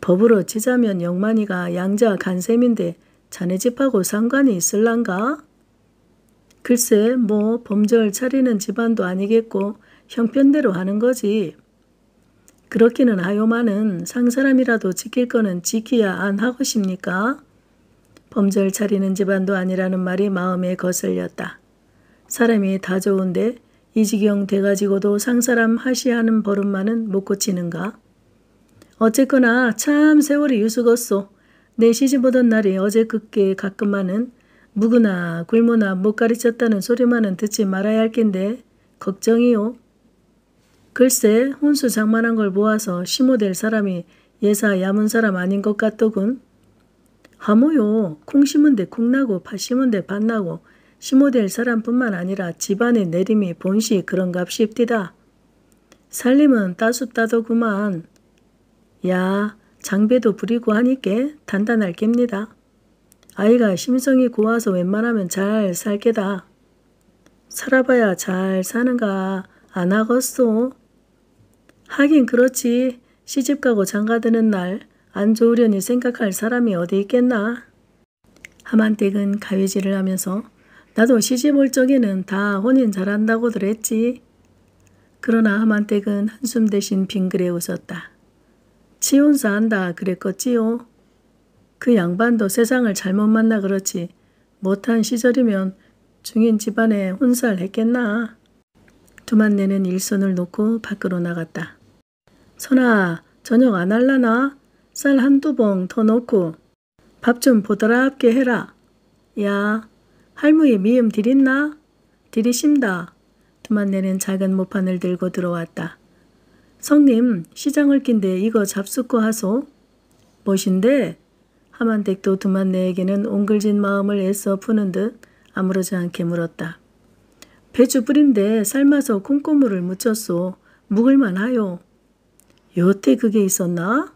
법으로 치자면 영만이가 양자 간셈인데 자네 집하고 상관이 있을란가? 글쎄 뭐 범절 차리는 집안도 아니겠고 형편대로 하는 거지. 그렇기는 하요마는 상사람이라도 지킬 거는 지키야 안 하고십니까? 범절 차리는 집안도 아니라는 말이 마음에 거슬렸다. 사람이 다 좋은데 이 지경 돼가지고도 상사람 하시하는 버릇만은 못 고치는가? 어쨌거나 참 세월이 유수겄소. 내 시집 오던 날이 어제 그께 가끔만은 묵으나 굶으나 못 가르쳤다는 소리만은 듣지 말아야 할 낀데 걱정이요. 글쎄 혼수 장만한 걸 모아서 시모될 사람이 예사 야문 사람 아닌 것 같더군. 하모요. 콩 심은 데 콩 나고 팥 심은 데 밭 나고 시모될 사람뿐만 아니라 집안의 내림이 본시 그런갑십디다. 살림은 따숩다더구만. 야 장배도 부리고 하니께 단단할 깁니다. 아이가 심성이 고와서 웬만하면 잘 살게다. 살아봐야 잘 사는가 안 하겠소. 하긴 그렇지. 시집가고 장가드는 날 안 좋으려니 생각할 사람이 어디 있겠나. 하만댁은 가위질을 하면서 나도 시집 올 적에는 다 혼인 잘한다고들 했지. 그러나 하만댁은 한숨 대신 빙그레 웃었다. 치혼사 한다 그랬겠지요. 그 양반도 세상을 잘못 만나 그렇지 못한 시절이면 중인 집안에 혼살 했겠나. 두만내는 일손을 놓고 밖으로 나갔다. 선아 저녁 안 할라나? 쌀 한두 봉 더 넣고 밥 좀 보드랍게 해라. 야 할머니 미음 들있나? 들이심다. 두만내는 작은 모판을 들고 들어왔다. 성님 시장을 낀데 이거 잡숫고 하소. 무엇인데? 하만댁도 두만내에게는 옹글진 마음을 애써 푸는 듯 아무렇지 않게 물었다. 배추 뿌린데 삶아서 콩고물을 묻혔소. 묵을만 하요. 여태 그게 있었나?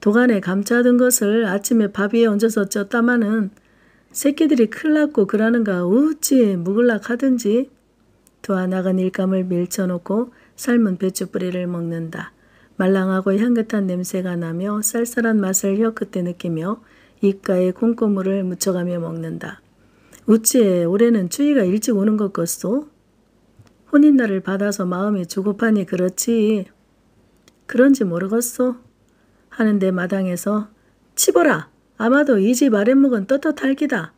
도간에 감자든 것을 아침에 밥 위에 얹어서 쪘다마는 새끼들이 클 났고 그러는가 어찌 묵을락 하든지 도아 나간 일감을 밀쳐놓고 삶은 배추 뿌리를 먹는다. 말랑하고 향긋한 냄새가 나며 쌀쌀한 맛을 혀 끝에 느끼며 입가에 콩고물을 묻혀가며 먹는다. 우찌에 올해는 추위가 일찍 오는 것 같소? 혼인날을 받아서 마음이 조급하니 그렇지. 그런지 모르겠소. 하는데 마당에서 치보라 아마도 이 집 아랫목은 떳떳할 기다.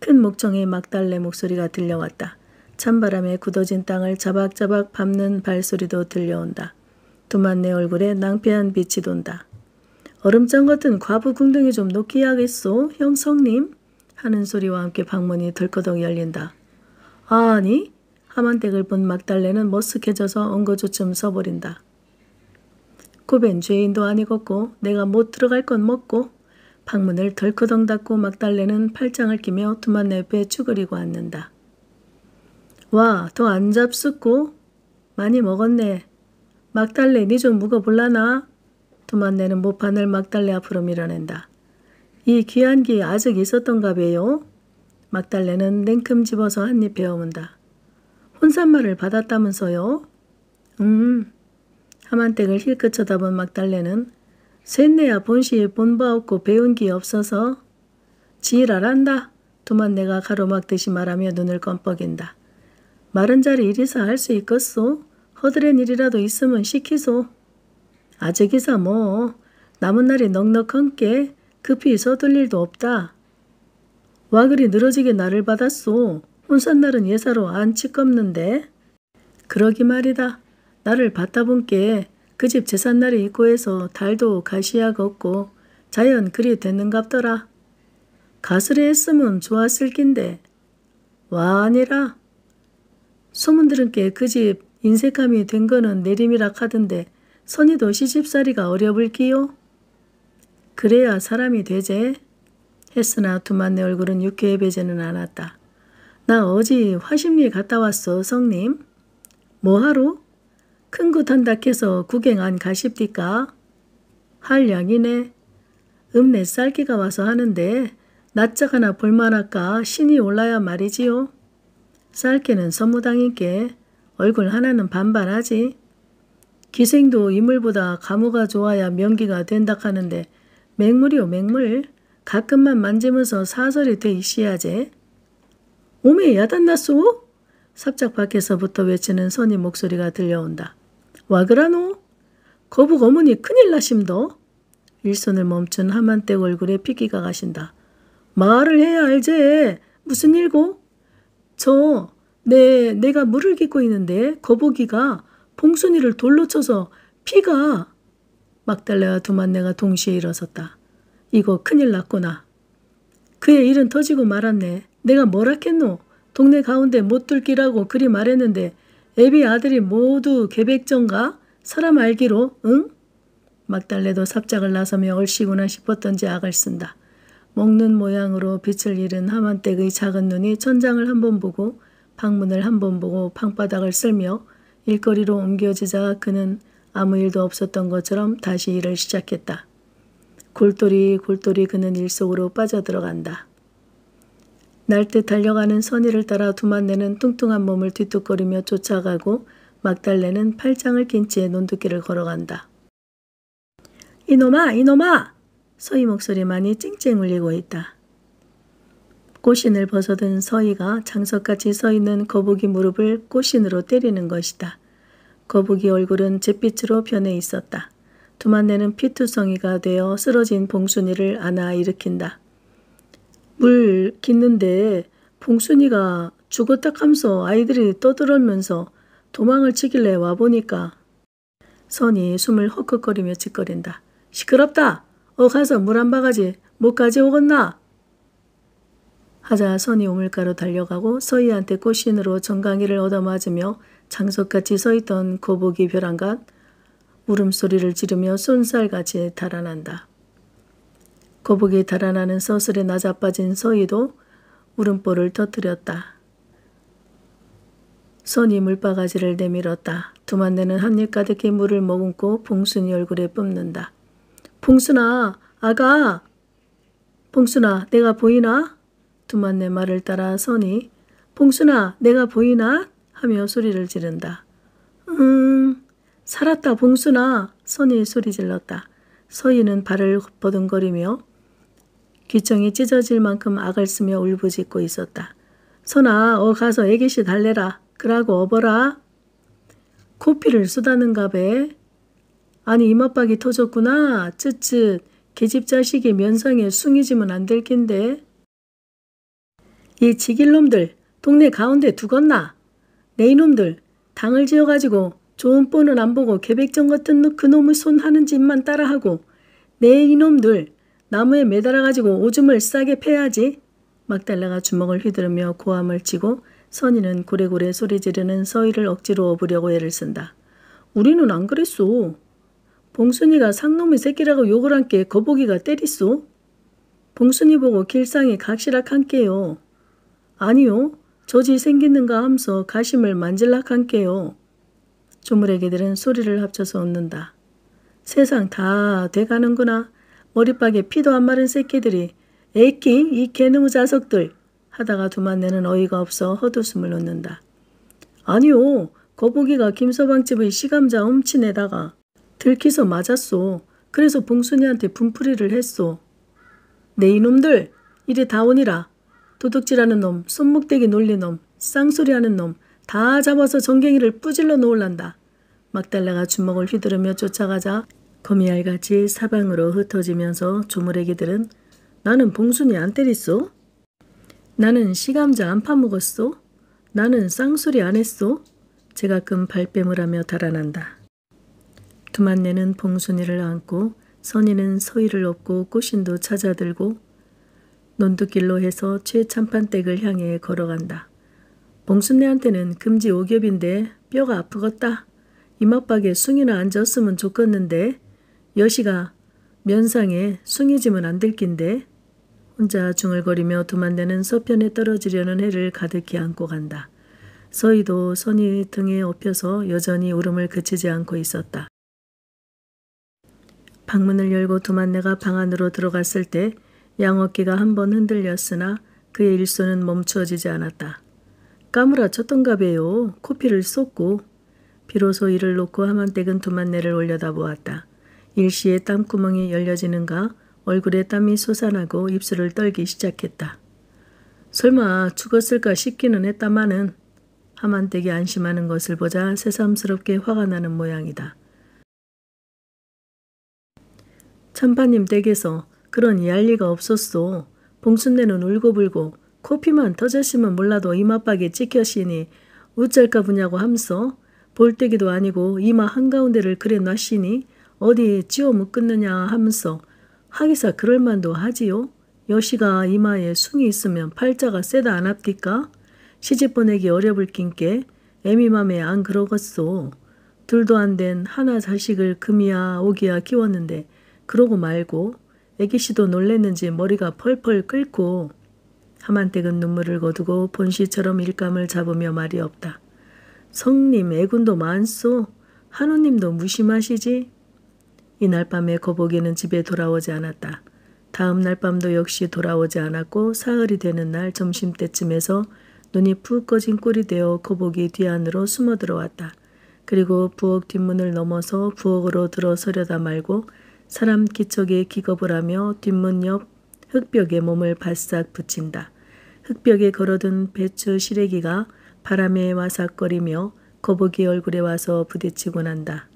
큰 목청의 막달래 목소리가 들려왔다. 찬바람에 굳어진 땅을 자박자박 밟는 발소리도 들려온다. 두만내 얼굴에 낭패한 빛이 돈다. 얼음장 같은 과부 궁둥이 좀 놓기 하겠소, 형성님? 하는 소리와 함께 방문이 덜커덕 열린다. 아니? 하만댁을 본 막달래는 머쓱해져서 엉거주춤 서버린다. 고벤 죄인도 아니겠고 내가 못 들어갈 건 먹고 방문을 덜커덩 닫고 막달래는 팔짱을 끼며 두만내 배 쭈그리고 앉는다. 와, 더 안 잡숫고? 많이 먹었네. 막달래 니 좀 묵어볼라나? 두만내는 모판을 막달래 앞으로 밀어낸다. 이 귀한 기 아직 있었던가 배요? 막달래는 냉큼 집어서 한 입 베어문다. 혼산말을 받았다면서요? 음. 하만댁을 힐끗 쳐다본 막달래는 셋내야 본시에 본바 없고 배운 기 없어서 지랄한다. 두만내가 가로막듯이 말하며 눈을 껌뻑인다. 마른 자리 이리서 할수 있겠소? 허드렛 일이라도 있으면 시키소. 아직이사 뭐 남은 날이 넉넉한 게 급히 서둘 일도 없다. 와 그리 늘어지게 나를 받았소. 혼산 날은 예사로 안 치껍는데. 그러기 말이다. 나를 받다 본께 그집 제삿날이 있고 해서 달도 가시야가 없고 자연 그리 됐는갑더라. 가스레 했으면 좋았을 낀데. 와 아니라. 소문 들은 게 그 집 인색함이 된 거는 내림이라 하던데 선이도 시집살이가 어려울기요? 그래야 사람이 되제? 했으나 두만내 얼굴은 유쾌해 배지는 않았다. 나 어제 화심리 갔다 왔어 성님. 뭐하러? 큰곳 한다 해서 구경 안 가십디까? 할 양이네. 읍내 쌀기가 와서 하는데 낯짝 하나 볼만할까 신이 올라야 말이지요. 쌀기는 선무당인께 얼굴 하나는 반반하지. 기생도 이물보다 가무가 좋아야 명기가 된다 하는데 맹물이요 맹물. 가끔만 만지면서 사설이 돼 있어야지. 오메 야단났소? 삽작 밖에서부터 외치는 선이 목소리가 들려온다. 와 그라노? 거북 어머니 큰일 나심도. 일손을 멈춘 하만댁 얼굴에 피기가 가신다. 말을 해야 알제. 무슨 일고? 저, 내, 내가 물을 깃고 있는데 거북이가 봉순이를 돌로 쳐서 피가 막달래와 두만내가 동시에 일어섰다. 이거 큰일 났구나. 그의 일은 터지고 말았네. 내가 뭐라 했노? 동네 가운데 못 들기라고 그리 말했는데 애비 아들이 모두 계백전가? 사람 알기로 응? 막달래도 삽작을 나서며 얼씨구나 싶었던지 악을 쓴다. 먹는 모양으로 빛을 잃은 하만댁의 작은 눈이 천장을 한 번 보고 방문을 한 번 보고 방바닥을 쓸며 일거리로 옮겨지자 그는 아무 일도 없었던 것처럼 다시 일을 시작했다. 골똘히 골똘히 그는 일 속으로 빠져들어간다. 날듯 달려가는 선의를 따라 두만내는 뚱뚱한 몸을 뒤뚝거리며 쫓아가고 막달래는 팔짱을 낀 채 논두길을 걸어간다. 이놈아 이놈아 서희 목소리만이 찡찡 울리고 있다. 꽃신을 벗어든 서희가 장석같이 서 있는 거북이 무릎을 꽃신으로 때리는 것이다. 거북이 얼굴은 잿빛으로 변해 있었다. 두만내는 피투성이가 되어 쓰러진 봉순이를 안아 일으킨다. 물 깃는데 봉순이가 죽었다 하면서 아이들이 떠들어면서 도망을 치길래 와보니까 선이 숨을 헉헉거리며 짓거린다. 시끄럽다. 어 가서 물 한 바가지 못 가져오겠나? 하자 선이 우물가로 달려가고 서희한테 꽃신으로 정강이를 얻어맞으며 장석같이 서있던 거북이 벼랑간 울음소리를 지르며 쏜살같이 달아난다. 거북이 달아나는 서슬에 낮아빠진 서희도 울음보를 터뜨렸다. 선이 물바가지를 내밀었다. 두만내는 한입 가득히 물을 머금고 봉순이 얼굴에 뿜는다. 봉순아, 아가! 봉순아, 내가 보이나? 두만내 말을 따라 선이 봉순아, 내가 보이나? 하며 소리를 지른다. 음, 살았다, 봉순아! 선이 소리 질렀다. 서희는 발을 버둥거리며 귀청이 찢어질 만큼 악을 쓰며 울부짖고 있었다. 선아, 어 가서 애기씨 달래라. 그러고 어버라. 코피를 쏟았는가 배. 아니 이맛박이 터졌구나. 쯧쯧. 계집 자식이 면상에 숭이지면 안 될 낀데. 이 지길놈들 동네 가운데 두겄나? 내 이놈들 당을 지어가지고 좋은 뻔은 안 보고 개백정 같은 그놈의 손 하는 짓만 따라하고 내 이놈들 나무에 매달아가지고 오줌을 싸게 패야지. 막달라가 주먹을 휘두르며 고함을 치고 선이는 고래고래 소리 지르는 서희를 억지로 업으려고 애를 쓴다. 우리는 안 그랬소. 봉순이가 상놈의 새끼라고 욕을 한 게 거북이가 때리소. 봉순이 보고 길상에 각시락 한게요. 아니요. 저지 생기는가 함서 가심을 만질락 한게요. 조물애기들은 소리를 합쳐서 웃는다. 세상 다 돼가는구나. 머리박에 피도 안 마른 새끼들이 애끼 이 개놈의 자석들 하다가 두만내는 어이가 없어 헛웃음을 놓는다. 아니요. 거북이가 김서방집의 시감자 훔친에다가 들키서 맞았소. 그래서 봉순이한테 분풀이를 했소. 내 이놈들 이리 다 오니라. 도둑질하는 놈, 손목대기 놀린 놈, 쌍소리하는 놈 다 잡아서 정갱이를 뿌질러 놓을란다. 막달라가 주먹을 휘두르며 쫓아가자 거미알같이 사방으로 흩어지면서 조물애기들은 나는 봉순이 안 때렸소? 나는 시감자 안 파먹었소? 나는 쌍소리 안 했소? 제가끔 발뺌을 하며 달아난다. 두만내는 봉순이를 안고 선이는 서희를 업고 꽃신도 찾아들고 논두길로 해서 최참판댁을 향해 걸어간다. 봉순내한테는 금지 오겹인데 뼈가 아프겠다. 이맛박에 숭이나 앉았으면 좋겠는데 여시가 면상에 숭이지면 안 될 낀데 혼자 중얼거리며 두만대는 서편에 떨어지려는 해를 가득히 안고 간다. 서희도 선이 등에 업혀서 여전히 울음을 그치지 않고 있었다. 방문을 열고 두만내가 방 안으로 들어갔을 때 양어깨가 한 번 흔들렸으나 그의 일손은 멈추어지지 않았다. 까무라 쳤던가 배요. 코피를 쏟고 비로소 이를 놓고 하만댁은 두만내를 올려다 보았다. 일시에 땀구멍이 열려지는가 얼굴에 땀이 솟아나고 입술을 떨기 시작했다. 설마 죽었을까 싶기는 했다마는 하만댁이 안심하는 것을 보자 새삼스럽게 화가 나는 모양이다. 참파님 댁에서 그런 이할 리가 없었소. 봉순내는 울고불고 코피만 터졌으면 몰라도 이마박에 찍혔으니 어쩔까 보냐고 함서 볼때기도 아니고 이마 한가운데를 그래 놨으니 어디 찌워 묶었느냐 하면서 하기사 그럴만도 하지요. 여시가 이마에 숭이 있으면 팔자가 세다 안 합디까? 시집 보내기 어려울 낀께 애미 맘에 안 그러겠소. 둘도 안 된 하나 자식을 금이야 오기야 키웠는데 그러고 말고 애기씨도 놀랬는지 머리가 펄펄 끓고 하만댁은 눈물을 거두고 본시처럼 일감을 잡으며 말이 없다. 성님 애군도 많소. 한우님도 무심하시지? 이날 밤에 거북이는 집에 돌아오지 않았다. 다음 날 밤도 역시 돌아오지 않았고 사흘이 되는 날 점심때쯤에서 눈이 푹 꺼진 꼴이 되어 거북이 뒤안으로 숨어 들어왔다. 그리고 부엌 뒷문을 넘어서 부엌으로 들어서려다 말고 사람 기척에 기겁을 하며 뒷문 옆 흙벽에 몸을 바싹 붙인다. 흙벽에 걸어둔 배추 시래기가 바람에 와삭거리며 거북이 얼굴에 와서 부딪히고 난다.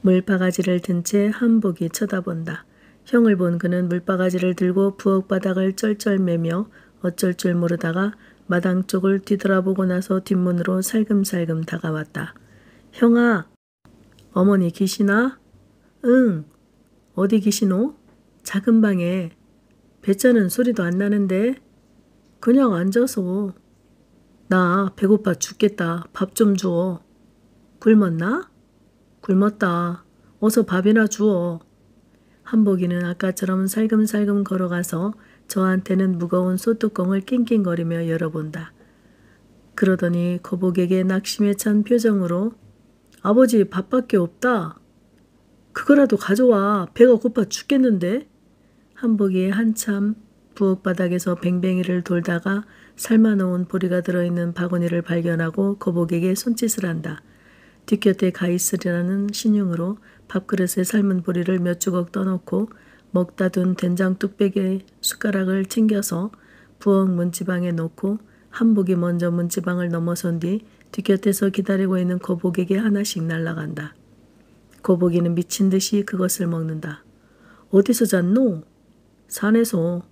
물바가지를 든 채 한복이 쳐다본다. 형을 본 그는 물바가지를 들고 부엌 바닥을 쩔쩔 매며 어쩔 줄 모르다가 마당 쪽을 뒤돌아보고 나서 뒷문으로 살금살금 다가왔다. 형아, 어머니 계시나? 응. 어디 계시노? 작은 방에. 배짜는 소리도 안 나는데. 그냥 앉아서. 나 배고파 죽겠다. 밥 좀 주어. 굶었나? 굶었다. 어서 밥이나 주어. 한복이는 아까처럼 살금살금 걸어가서 저한테는 무거운 소뚜껑을 낑낑거리며 열어본다. 그러더니 거북에게 낙심에 찬 표정으로 아버지 밥밖에 없다. 그거라도 가져와. 배가 고파 죽겠는데. 한복이 한참 부엌 바닥에서 뱅뱅이를 돌다가 삶아놓은 보리가 들어있는 바구니를 발견하고 거북에게 손짓을 한다. 뒷곁에 가 있으리라는 신용으로 밥그릇에 삶은 보리를 몇 주걱 떠놓고 먹다 둔 된장 뚝배기에 숟가락을 챙겨서 부엌 문지방에 놓고 한복이 먼저 문지방을 넘어선 뒤 뒷곁에서 기다리고 있는 거북에게 하나씩 날아간다. 거북이는 미친 듯이 그것을 먹는다. 어디서 잤노? 산에서.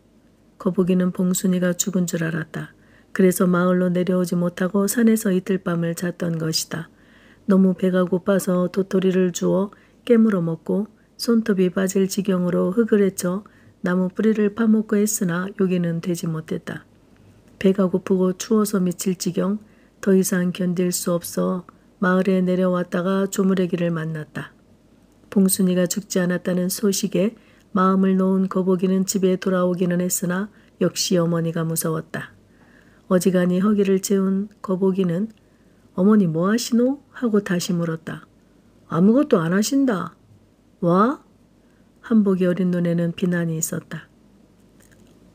거북이는 봉순이가 죽은 줄 알았다. 그래서 마을로 내려오지 못하고 산에서 이틀 밤을 잤던 것이다. 너무 배가 고파서 도토리를 주워 깨물어 먹고 손톱이 빠질 지경으로 흙을 헤쳐 나무 뿌리를 파먹고 했으나 여기는 되지 못했다. 배가 고프고 추워서 미칠 지경 더 이상 견딜 수 없어 마을에 내려왔다가 조무래기를 만났다. 봉순이가 죽지 않았다는 소식에 마음을 놓은 거북이는 집에 돌아오기는 했으나 역시 어머니가 무서웠다. 어지간히 허기를 채운 거북이는 어머니 뭐 하시노? 하고 다시 물었다. 아무것도 안 하신다. 와? 한복이 어린 눈에는 비난이 있었다.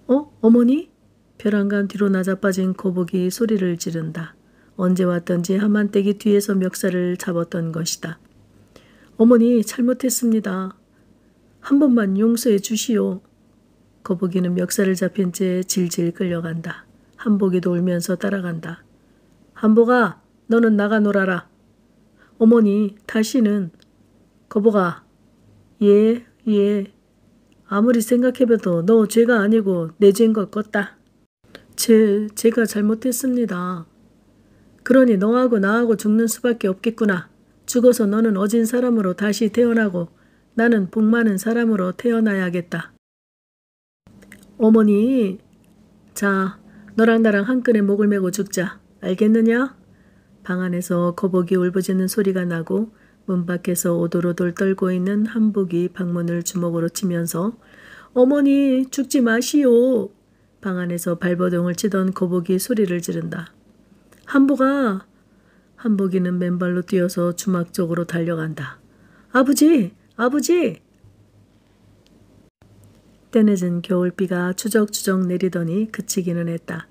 어? 어머니? 벼랑간 뒤로 낮아빠진 거북이 소리를 지른다. 언제 왔던지 한만떼기 뒤에서 멱살을 잡았던 것이다. 어머니 잘못했습니다. 한 번만 용서해 주시오. 거북이는 멱살을 잡힌 채 질질 끌려간다. 한복이도 울면서 따라간다. 한복아, 너는 나가 놀아라. 어머니, 다시는 거북아, 예, 예. 아무리 생각해봐도 너 죄가 아니고 내 죄인 것 같다. 제, 제가 잘못했습니다. 그러니 너하고 나하고 죽는 수밖에 없겠구나. 죽어서 너는 어진 사람으로 다시 태어나고 나는 복 많은 사람으로 태어나야겠다. 어머니, 자, 너랑 나랑 한 끈에 목을 메고 죽자. 알겠느냐? 방 안에서 거북이 울부짖는 소리가 나고 문 밖에서 오돌오돌 떨고 있는 한복이 방문을 주먹으로 치면서 어머니 죽지 마시오. 방 안에서 발버둥을 치던 거북이 소리를 지른다. 한복아. 한복이는 맨발로 뛰어서 주막 쪽으로 달려간다. 아버지, 아버지. 때늦은 겨울비가 추적추적 내리더니 그치기는 했다.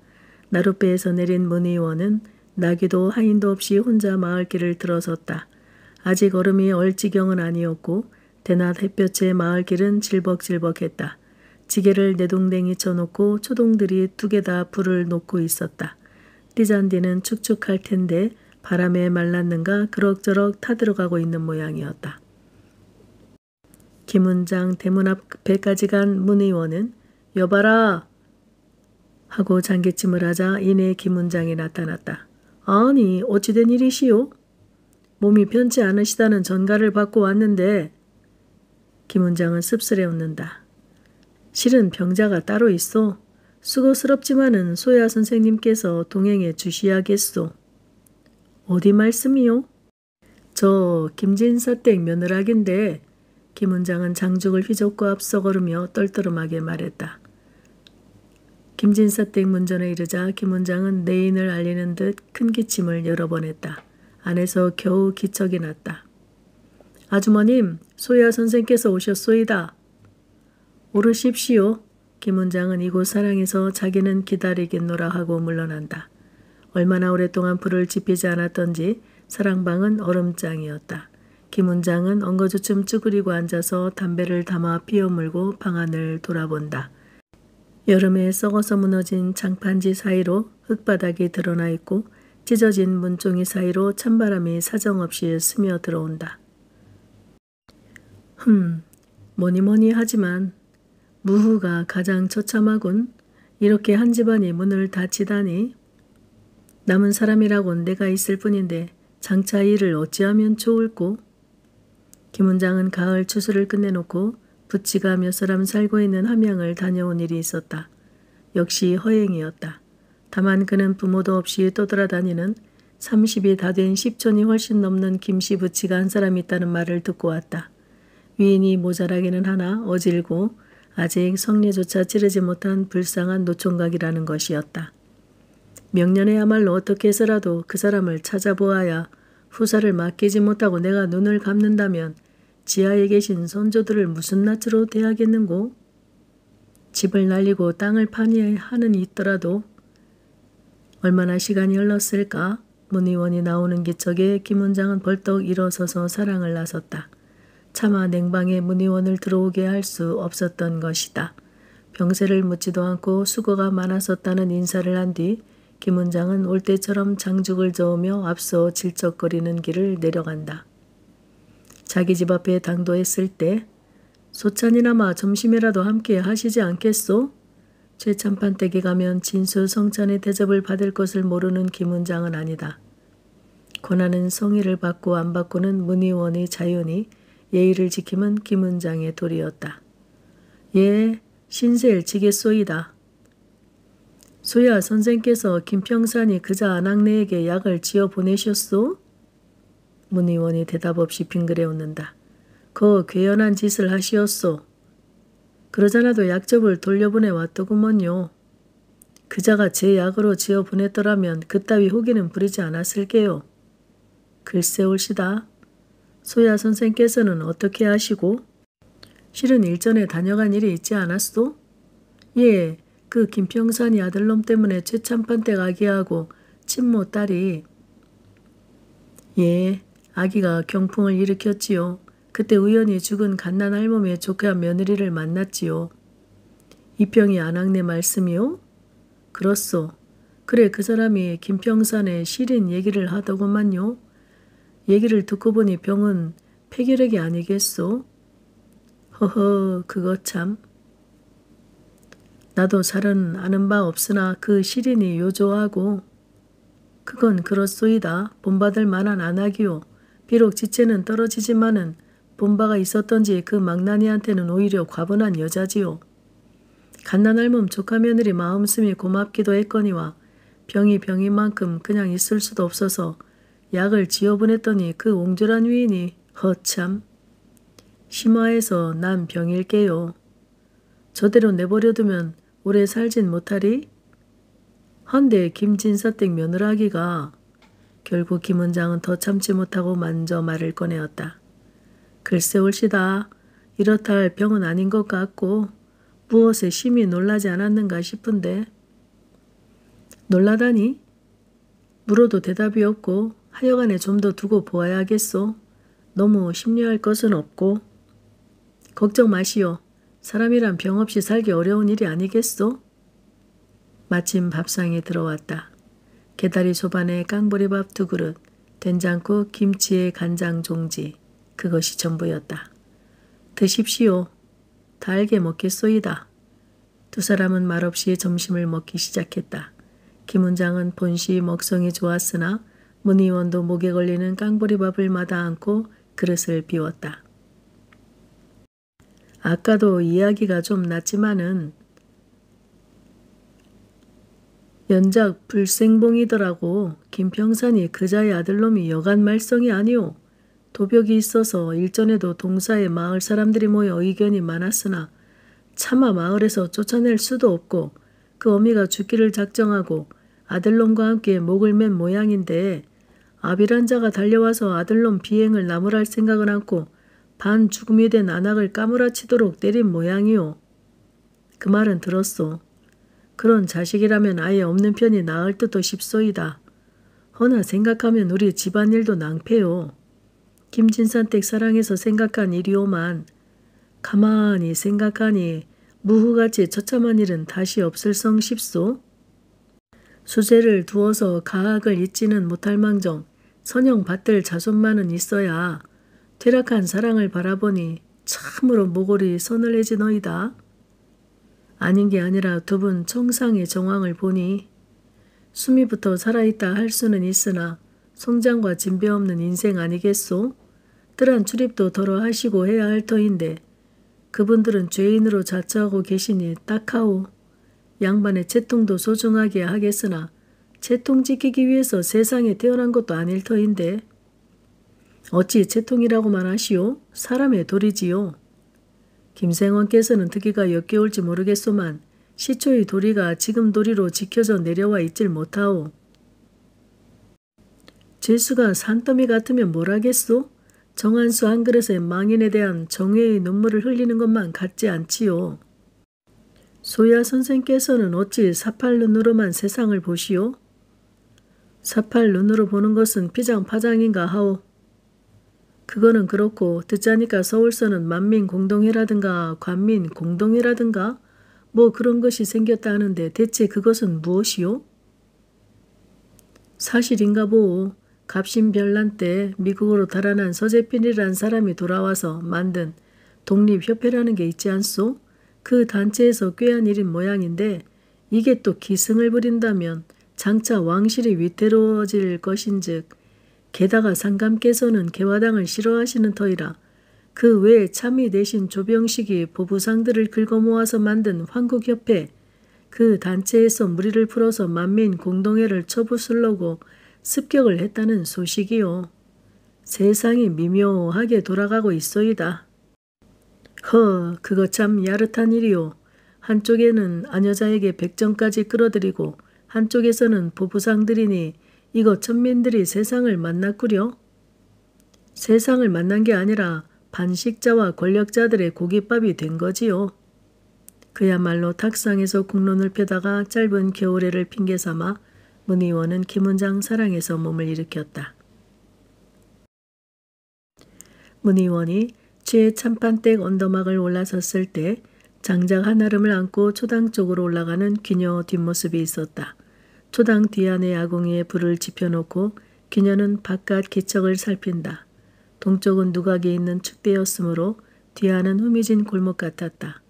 나룻배에서 내린 문의원은 나귀도 하인도 없이 혼자 마을길을 들어섰다. 아직 얼음이 얼지경은 아니었고 대낮 햇볕에 마을길은 질벅질벅했다. 지게를 내동댕이 쳐놓고 초동들이 두 개 다 불을 놓고 있었다. 띠잔디는 축축할 텐데 바람에 말랐는가 그럭저럭 타들어가고 있는 모양이었다. 김은장 대문 앞 배까지 간 문의원은 여봐라 하고 장기침을 하자 이내 김은장이 나타났다. 아니 어찌된 일이시오? 몸이 편치 않으시다는 전가를 받고 왔는데 김원장은 씁쓸해 웃는다. 실은 병자가 따로 있어. 수고스럽지만은 소야 선생님께서 동행해 주시야겠소. 어디 말씀이요? 저 김진사댁 며느라긴데 김 원장은 장죽을 휘젓고 앞서 걸으며 떨떠름하게 말했다. 김진사댁 문전에 이르자 김 원장은 내인을 알리는 듯 큰 기침을 여러 번 했다. 안에서 겨우 기척이 났다. 아주머님, 소야 선생께서 오셨소이다. 오르십시오. 김 원장은 이곳 사랑에서 자기는 기다리겠노라 하고 물러난다. 얼마나 오랫동안 불을 지피지 않았던지 사랑방은 얼음장이었다. 김원장은 엉거주춤 쭈그리고 앉아서 담배를 담아 피워 물고 방 안을 돌아본다. 여름에 썩어서 무너진 장판지 사이로 흙바닥이 드러나 있고 찢어진 문종이 사이로 찬바람이 사정없이 스며 들어온다. 흠, 뭐니 뭐니 하지만 무후가 가장 처참하군. 이렇게 한 집안이 문을 닫히다니. 남은 사람이라곤 내가 있을 뿐인데 장차 일을 어찌하면 좋을꼬? 김원장은 가을 추수를 끝내놓고 부치가 몇 사람 살고 있는 함양을 다녀온 일이 있었다. 역시 허행이었다. 다만 그는 부모도 없이 떠돌아다니는 30이 다된 10촌이 훨씬 넘는 김씨 부치가 한 사람 있다는 말을 듣고 왔다. 위인이 모자라기는 하나 어질고 아직 성례조차 치르지 못한 불쌍한 노총각이라는 것이었다. 명년에야말로 어떻게 해서라도 그 사람을 찾아보아야 후사를 맡기지 못하고 내가 눈을 감는다면 지하에 계신 선조들을 무슨 낯으로 대하겠는고? 집을 날리고 땅을 파니 하는 있더라도 얼마나 시간이 흘렀을까? 문의원이 나오는 기척에 김 원장은 벌떡 일어서서 사랑을 나섰다. 차마 냉방에 문의원을 들어오게 할 수 없었던 것이다. 병세를 묻지도 않고 수고가 많았었다는 인사를 한 뒤 김 원장은 올 때처럼 장죽을 저으며 앞서 질척거리는 길을 내려간다. 자기 집 앞에 당도했을 때 소찬이나마 점심이라도 함께 하시지 않겠소? 최참판 댁에 가면 진수 성찬의 대접을 받을 것을 모르는 김은장은 아니다. 권한은 성의를 받고 안 받고는 문의원의 자연이 예의를 지킴은 김은장의 도리였다. 예, 신세를 지겠소이다. 소야 선생께서 김평산이 그자 안학내에게 약을 지어 보내셨소? 문의원이 대답 없이 빙그레 웃는다. 그 괴연한 짓을 하시었소. 그러잖아도 약접을 돌려보내 왔더구먼요. 그자가 제 약으로 지어 보냈더라면 그따위 호기는 부리지 않았을게요. 글쎄 올시다. 소야 선생께서는 어떻게 하시고? 실은 일전에 다녀간 일이 있지 않았소? 예, 그 김평산이 아들놈 때문에 최참판댁 아기하고 친모 딸이 예, 아기가 경풍을 일으켰지요. 그때 우연히 죽은 갓난 할멈의 조카 며느리를 만났지요. 이평이 안학내 말씀이요? 그렇소. 그래 그 사람이 김평산의 시린 얘기를 하더구만요. 얘기를 듣고 보니 병은 폐결핵이 아니겠소? 허허 그거 참. 나도 잘은 아는 바 없으나 그 시린이 요조하고 그건 그렇소이다. 본받을 만한 안하기요. 비록 지체는 떨어지지만은 본바가 있었던지 그 망나니한테는 오히려 과분한 여자지요. 갓난할멈 조카 며느리 마음씀이 고맙기도 했거니와 병이 병인 만큼 그냥 있을 수도 없어서 약을 지어보냈더니 그 옹졸한 위인이 허참 심화해서 난 병일게요. 저대로 내버려두면 오래 살진 못하리? 헌데 김진사댁 며느라기가 결국 김 원장은 더 참지 못하고 만져 말을 꺼내었다. 글쎄 올시다. 이렇다 할 병은 아닌 것 같고 무엇에 심히 놀라지 않았는가 싶은데 놀라다니? 물어도 대답이 없고 하여간에 좀 더 두고 보아야겠소. 너무 심려할 것은 없고 걱정 마시오. 사람이란 병 없이 살기 어려운 일이 아니겠소? 마침 밥상이 들어왔다. 개다리 소반에 깡보리밥 두 그릇, 된장국, 김치에 간장 종지, 그것이 전부였다. 드십시오. 달게 먹겠소이다. 두 사람은 말없이 점심을 먹기 시작했다. 김원장은 본시 먹성이 좋았으나 문의원도 목에 걸리는 깡보리밥을 마다 않고 그릇을 비웠다. 아까도 이야기가 좀 났지만은 연작 불생봉이더라고. 김평산이 그자의 아들놈이 여간 말썽이 아니오. 도벽이 있어서 일전에도 동사에 마을 사람들이 모여 의견이 많았으나 차마 마을에서 쫓아낼 수도 없고 그 어미가 죽기를 작정하고 아들놈과 함께 목을 맨 모양인데 아비란 자가 달려와서 아들놈 비행을 나무랄 생각은 않고 반 죽음이 된 안악을 까무라치도록 때린 모양이오. 그 말은 들었소. 그런 자식이라면 아예 없는 편이 나을 듯도 싶소이다. 허나 생각하면 우리 집안일도 낭패요. 김진산댁 사랑해서 생각한 일이오만 가만히 생각하니 무후같이 처참한 일은 다시 없을 성 싶소. 수제를 두어서 가학을 잊지는 못할 망정 선영 받들 자손만은 있어야 퇴락한 사랑을 바라보니 참으로 모골이 서늘해지너이다. 아닌 게 아니라 두 분 청상의 정황을 보니 수미부터 살아있다 할 수는 있으나 성장과 진배 없는 인생 아니겠소? 뜰한 출입도 덜어 하시고 해야 할 터인데 그분들은 죄인으로 자처하고 계시니 딱하오. 양반의 채통도 소중하게 하겠으나 채통 지키기 위해서 세상에 태어난 것도 아닐 터인데 어찌 채통이라고만 하시오? 사람의 도리지요. 김생원께서는 특기가 역겨울지 모르겠소만 시초의 도리가 지금 도리로 지켜져 내려와 있질 못하오. 재수가 산더미 같으면 뭘 하겠소? 정한수 한 그릇에 망인에 대한 정회의 눈물을 흘리는 것만 같지 않지요. 소야 선생께서는 어찌 사팔 눈으로만 세상을 보시오? 사팔 눈으로 보는 것은 피장파장인가 하오. 그거는 그렇고 듣자니까 서울서는 만민 공동회라든가 관민 공동회라든가 뭐 그런 것이 생겼다 하는데 대체 그것은 무엇이요? 사실인가 보오. 갑신별난 때 미국으로 달아난 서재필이란 사람이 돌아와서 만든 독립협회라는 게 있지 않소? 그 단체에서 꾀한 일인 모양인데 이게 또 기승을 부린다면 장차 왕실이 위태로워질 것인즉 게다가 상감께서는 개화당을 싫어하시는 터이라 그 외에 참의 대신 조병식이 보부상들을 긁어 모아서 만든 황국협회 그 단체에서 무리를 풀어서 만민 공동회를 쳐부술려고 습격을 했다는 소식이요. 세상이 미묘하게 돌아가고 있소이다. 허, 그거 참 야릇한 일이요. 한쪽에는 아녀자에게 백정까지 끌어들이고 한쪽에서는 부부상들이니 이거 천민들이 세상을 만났구려. 세상을 만난 게 아니라 반식자와 권력자들의 고깃밥이 된 거지요. 그야말로 탁상에서 국론을 펴다가 짧은 겨울에를 핑계삼아 문 의원은 김원장 사랑에서 몸을 일으켰다. 문 의원이 최 참판댁 언더막을 올라섰을 때 장작 한 아름을 안고 초당 쪽으로 올라가는 귀녀 뒷모습이 있었다. 초당 뒤안의 아궁이에 불을 지펴놓고 귀녀는 바깥 기척을 살핀다. 동쪽은 누각이 있는 축대였으므로 뒤안은 후미진 골목 같았다.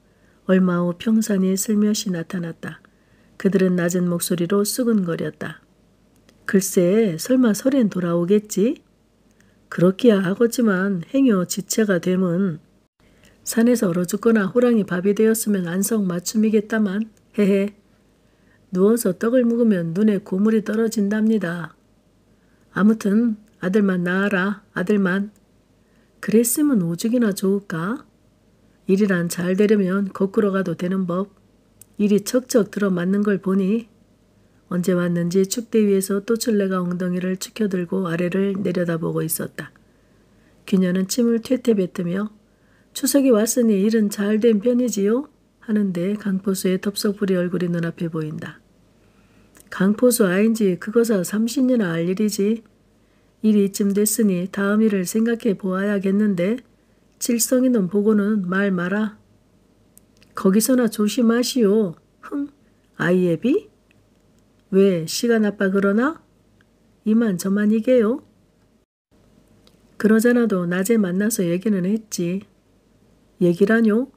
얼마 후 평산이 슬며시 나타났다. 그들은 낮은 목소리로 수근거렸다. 글쎄 설마 설엔 돌아오겠지? 그렇기야 하겠지만 행여 지체가 되면 산에서 얼어 죽거나 호랑이 밥이 되었으면 안성 맞춤이겠다만 헤헤 누워서 떡을 묵으면 눈에 고물이 떨어진답니다. 아무튼 아들만 낳아라 아들만 그랬으면 오죽이나 좋을까? 일이란 잘 되려면 거꾸로 가도 되는 법. 일이 척척 들어맞는 걸 보니 언제 왔는지 축대 위에서 또출레가 엉덩이를 축혀들고 아래를 내려다보고 있었다. 귀녀는 침을 퇴퇴 뱉으며 추석이 왔으니 일은 잘 된 편이지요? 하는데 강포수의 덥석부리 얼굴이 눈앞에 보인다. 강포수 아인지 그거사 30년이나 알 일이지. 일이 이쯤 됐으니 다음 일을 생각해 보아야겠는데 칠성이놈 보고는 말 마라. 거기서나 조심하시오. 흥, 아이애비? 왜 시간 아빠 그러나? 이만 저만 이게요. 그러잖아도 낮에 만나서 얘기는 했지. 얘기라뇨?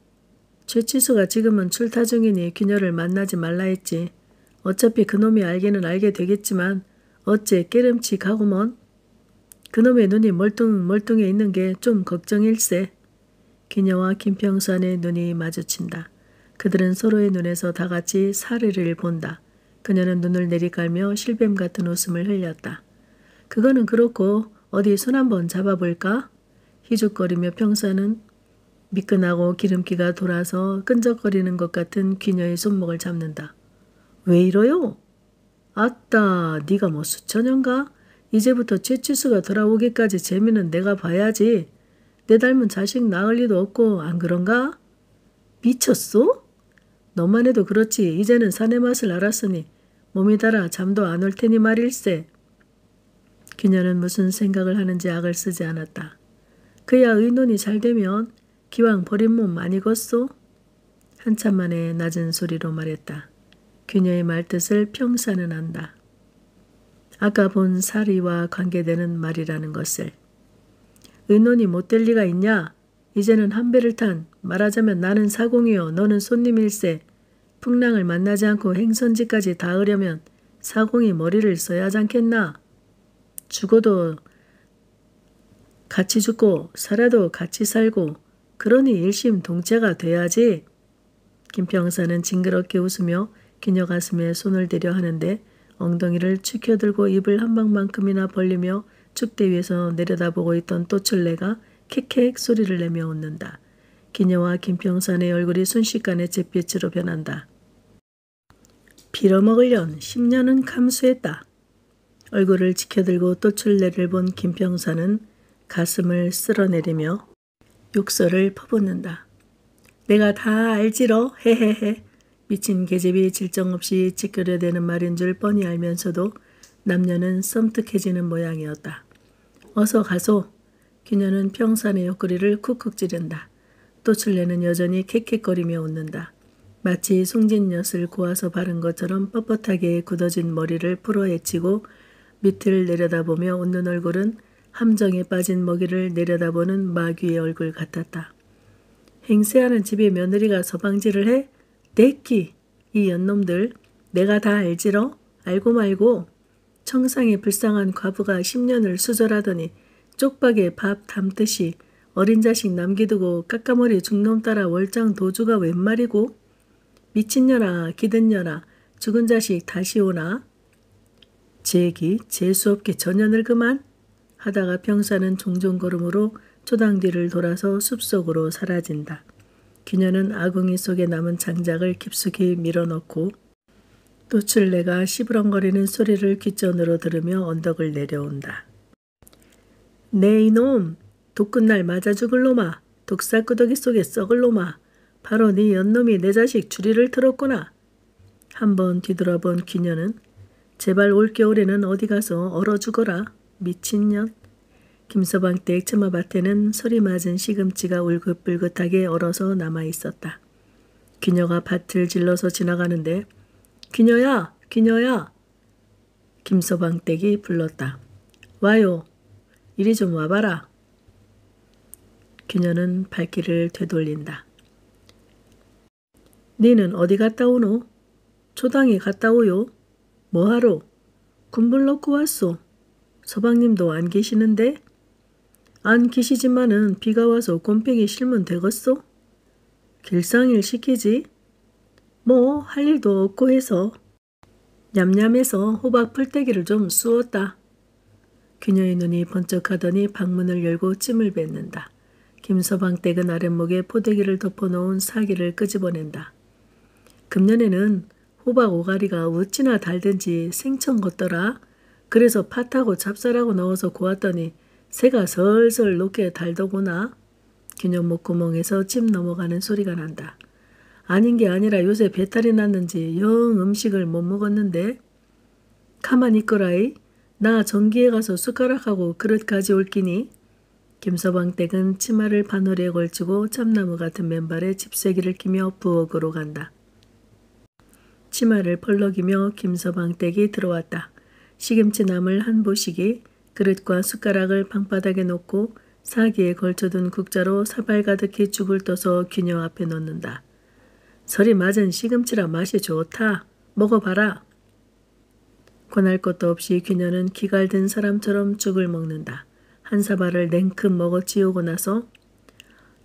최치수가 지금은 출타 중이니 귀녀를 만나지 말라 했지. 어차피 그놈이 알기는 알게 되겠지만 어째 깨름치 가구먼? 그놈의 눈이 멀뚱멀뚱해 있는 게 좀 걱정일세. 기녀와 김평산의 눈이 마주친다. 그들은 서로의 눈에서 다 같이 사례를 본다. 그녀는 눈을 내리깔며 실뱀 같은 웃음을 흘렸다. 그거는 그렇고 어디 손 한번 잡아볼까? 희죽거리며 평사는 미끈하고 기름기가 돌아서 끈적거리는 것 같은 귀녀의 손목을 잡는다. 왜 이러요? 아따, 네가 뭐 수천년가? 이제부터 최치수가 돌아오기까지 재미는 내가 봐야지. 내 닮은 자식 낳을 리도 없고 안 그런가? 미쳤소? 너만 해도 그렇지 이제는 사내 맛을 알았으니 몸이 달아 잠도 안 올 테니 말일세. 그녀는 무슨 생각을 하는지 악을 쓰지 않았다. 그야 의논이 잘 되면 기왕 버린 몸 많이 걷소? 한참 만에 낮은 소리로 말했다. 그녀의 말뜻을 평사는 안다. 아까 본 사리와 관계되는 말이라는 것을. 의논이 못 될 리가 있냐? 이제는 한 배를 탄 말하자면 나는 사공이요 너는 손님일세. 풍랑을 만나지 않고 행선지까지 닿으려면 사공이 머리를 써야 하지 않겠나? 죽어도 같이 죽고 살아도 같이 살고 그러니 일심동체가 돼야지. 김평사는 징그럽게 웃으며 기녀 가슴에 손을 대려 하는데 엉덩이를 치켜들고 입을 한 방만큼이나 벌리며 축대 위에서 내려다보고 있던 또출레가 캐캐 소리를 내며 웃는다. 기녀와 김평산의 얼굴이 순식간에 잿빛으로 변한다. 빌어먹으련 10년은 감수했다. 얼굴을 지켜들고 또출레를 본 김평산은 가슴을 쓸어내리며 욕설을 퍼붓는다. 내가 다 알지러 헤헤헤 미친 계집이 질정 없이 찌끄려대는 말인 줄 뻔히 알면서도 남녀는 썸뜩해지는 모양이었다. 어서 가소. 그녀는 평산의 옆구리를 쿡쿡 찌른다. 또출레는 여전히 캑캑거리며 웃는다. 마치 송진엿을 고아서 바른 것처럼 뻣뻣하게 굳어진 머리를 풀어헤치고 밑을 내려다보며 웃는 얼굴은 함정에 빠진 먹이를 내려다보는 마귀의 얼굴 같았다. 행세하는 집에 며느리가 서방지를 해? 내끼 이 연놈들. 내가 다 알지러? 알고 말고. 청상에 불쌍한 과부가 10년을 수절하더니 쪽박에 밥 담듯이 어린 자식 남기두고 깎아머리 중놈 따라 월장 도주가 웬 말이고? 미친년아 기든년아 죽은 자식 다시 오나? 제 얘기 재수없게 전혀 늙그만? 하다가 병사는 종종 걸음으로 초당 뒤를 돌아서 숲속으로 사라진다. 기녀는 아궁이 속에 남은 장작을 깊숙이 밀어넣고 또 출레가 시부렁거리는 소리를 귓전으로 들으며 언덕을 내려온다. 네 이놈 독끝날 맞아 죽을 놈아 독사구더기 속에 썩을 놈아 바로 네 연놈이 내 자식 주리를 틀었구나. 한번 뒤돌아본 기녀는 제발 올겨울에는 어디 가서 얼어 죽어라 미친년. 김서방 댁 처마밭에는 소리 맞은 시금치가 울긋불긋하게 얼어서 남아 있었다. 기녀가 밭을 질러서 지나가는데 기녀야 기녀야 김서방 댁이 불렀다. 와요 이리 좀 와봐라. 기녀는 발길을 되돌린다. 니는 어디 갔다 오노? 초당에 갔다 오요. 뭐하러? 군불 넣고 왔소. 서방님도 안 계시는데? 안 계시지만은 비가 와서 곰팽이 실면 되겠소? 길상일 시키지? 뭐 할 일도 없고 해서 냠냠해서 호박 풀떼기를 좀 쑤었다. 그녀의 눈이 번쩍하더니 방문을 열고 찜을 뱉는다. 김서방 댁은 아랫목에 포대기를 덮어놓은 사기를 끄집어낸다. 금년에는 호박 오가리가 어찌나 달든지 생청 걷더라. 그래서 팥하고 잡쌀하고 넣어서 고았더니 새가 설설 높게 달더구나. 기념 목 구멍에서 찜 넘어가는 소리가 난다. 아닌 게 아니라 요새 배탈이 났는지 영 음식을 못 먹었는데 가만히 있거라이. 나 전기에 가서 숟가락하고 그릇 가져올 끼니. 김서방 댁은 치마를 바늘에 걸치고 참나무 같은 맨발에 집세기를 끼며 부엌으로 간다. 치마를 펄럭이며 김서방 댁이 들어왔다. 시금치 나물 한 보식이 그릇과 숟가락을 방바닥에 놓고 사기에 걸쳐둔 국자로 사발 가득히 죽을 떠서 귀녀 앞에 놓는다. 설이 맞은 시금치라 맛이 좋다. 먹어봐라. 권할 것도 없이 귀녀는 기갈든 사람처럼 죽을 먹는다. 한 사발을 냉큼 먹어 지우고 나서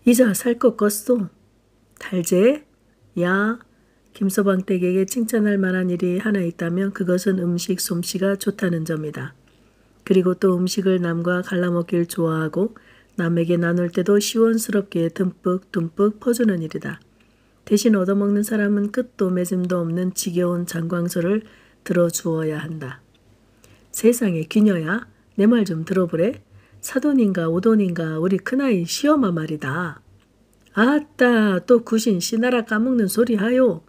이자 살 것 껐소. 달제? 야, 김서방 댁에게 칭찬할 만한 일이 하나 있다면 그것은 음식 솜씨가 좋다는 점이다. 그리고 또 음식을 남과 갈라먹길 좋아하고 남에게 나눌 때도 시원스럽게 듬뿍 듬뿍 퍼주는 일이다. 대신 얻어먹는 사람은 끝도 맺음도 없는 지겨운 장광소를 들어주어야 한다. 세상에 기녀야 내 말 좀 들어보래. 사돈인가 오돈인가 우리 큰아이 시엄마 말이다. 아따 또 구신 씨나라 까먹는 소리 하요.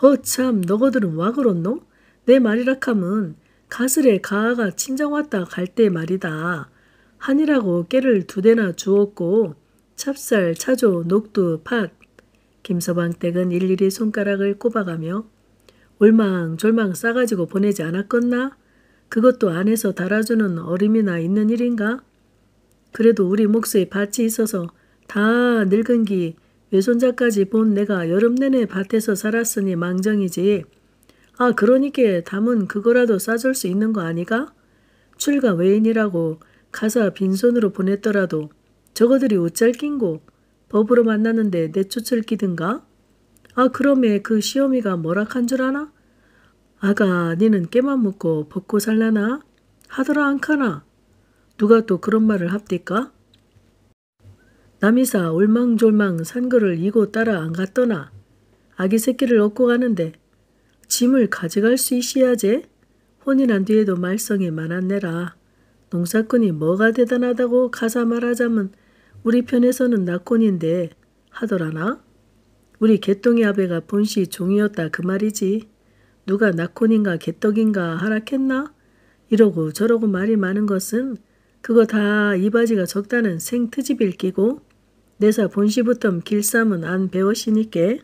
허참 너거들은 와 그렇노? 내 말이라카면 가슬에 가아가 친정 왔다 갈 때 말이다. 한이라고 깨를 두 대나 주었고 찹쌀, 차조, 녹두, 팥. 김서방 댁은 일일이 손가락을 꼽아가며 올망졸망 싸가지고 보내지 않았겠나? 그것도 안에서 달아주는 어림이나 있는 일인가? 그래도 우리 몫에 밭이 있어서 다 늙은 기 외손자까지 본 내가 여름 내내 밭에서 살았으니 망정이지. 아 그러니까 담은 그거라도 싸줄 수 있는 거 아니가? 출가 외인이라고 가사 빈손으로 보냈더라도 저거들이 옷잘 낀고 법으로 만났는데 내쫓을 끼든가? 아 그럼에 그 시어미가 뭐라 한 줄 아나? 아가 니는 깨만 묻고 벗고 살라나? 하더라 안카나? 누가 또 그런 말을 합디까? 남이사 올망졸망 산거를 이고 따라 안 갔더나 아기 새끼를 얻고 가는데 짐을 가져갈 수 있어야지 혼인한 뒤에도 말썽이 많았네라. 농사꾼이 뭐가 대단하다고 가사 말하자면 우리 편에서는 낙혼인데 하더라나? 우리 개똥이 아베가 본시 종이었다 그 말이지. 누가 낙혼인가 개떡인가 하락했나? 이러고 저러고 말이 많은 것은 그거 다 이바지가 적다는 생트집일 끼고 내사 본시부터 길쌈은 안 배웠으니께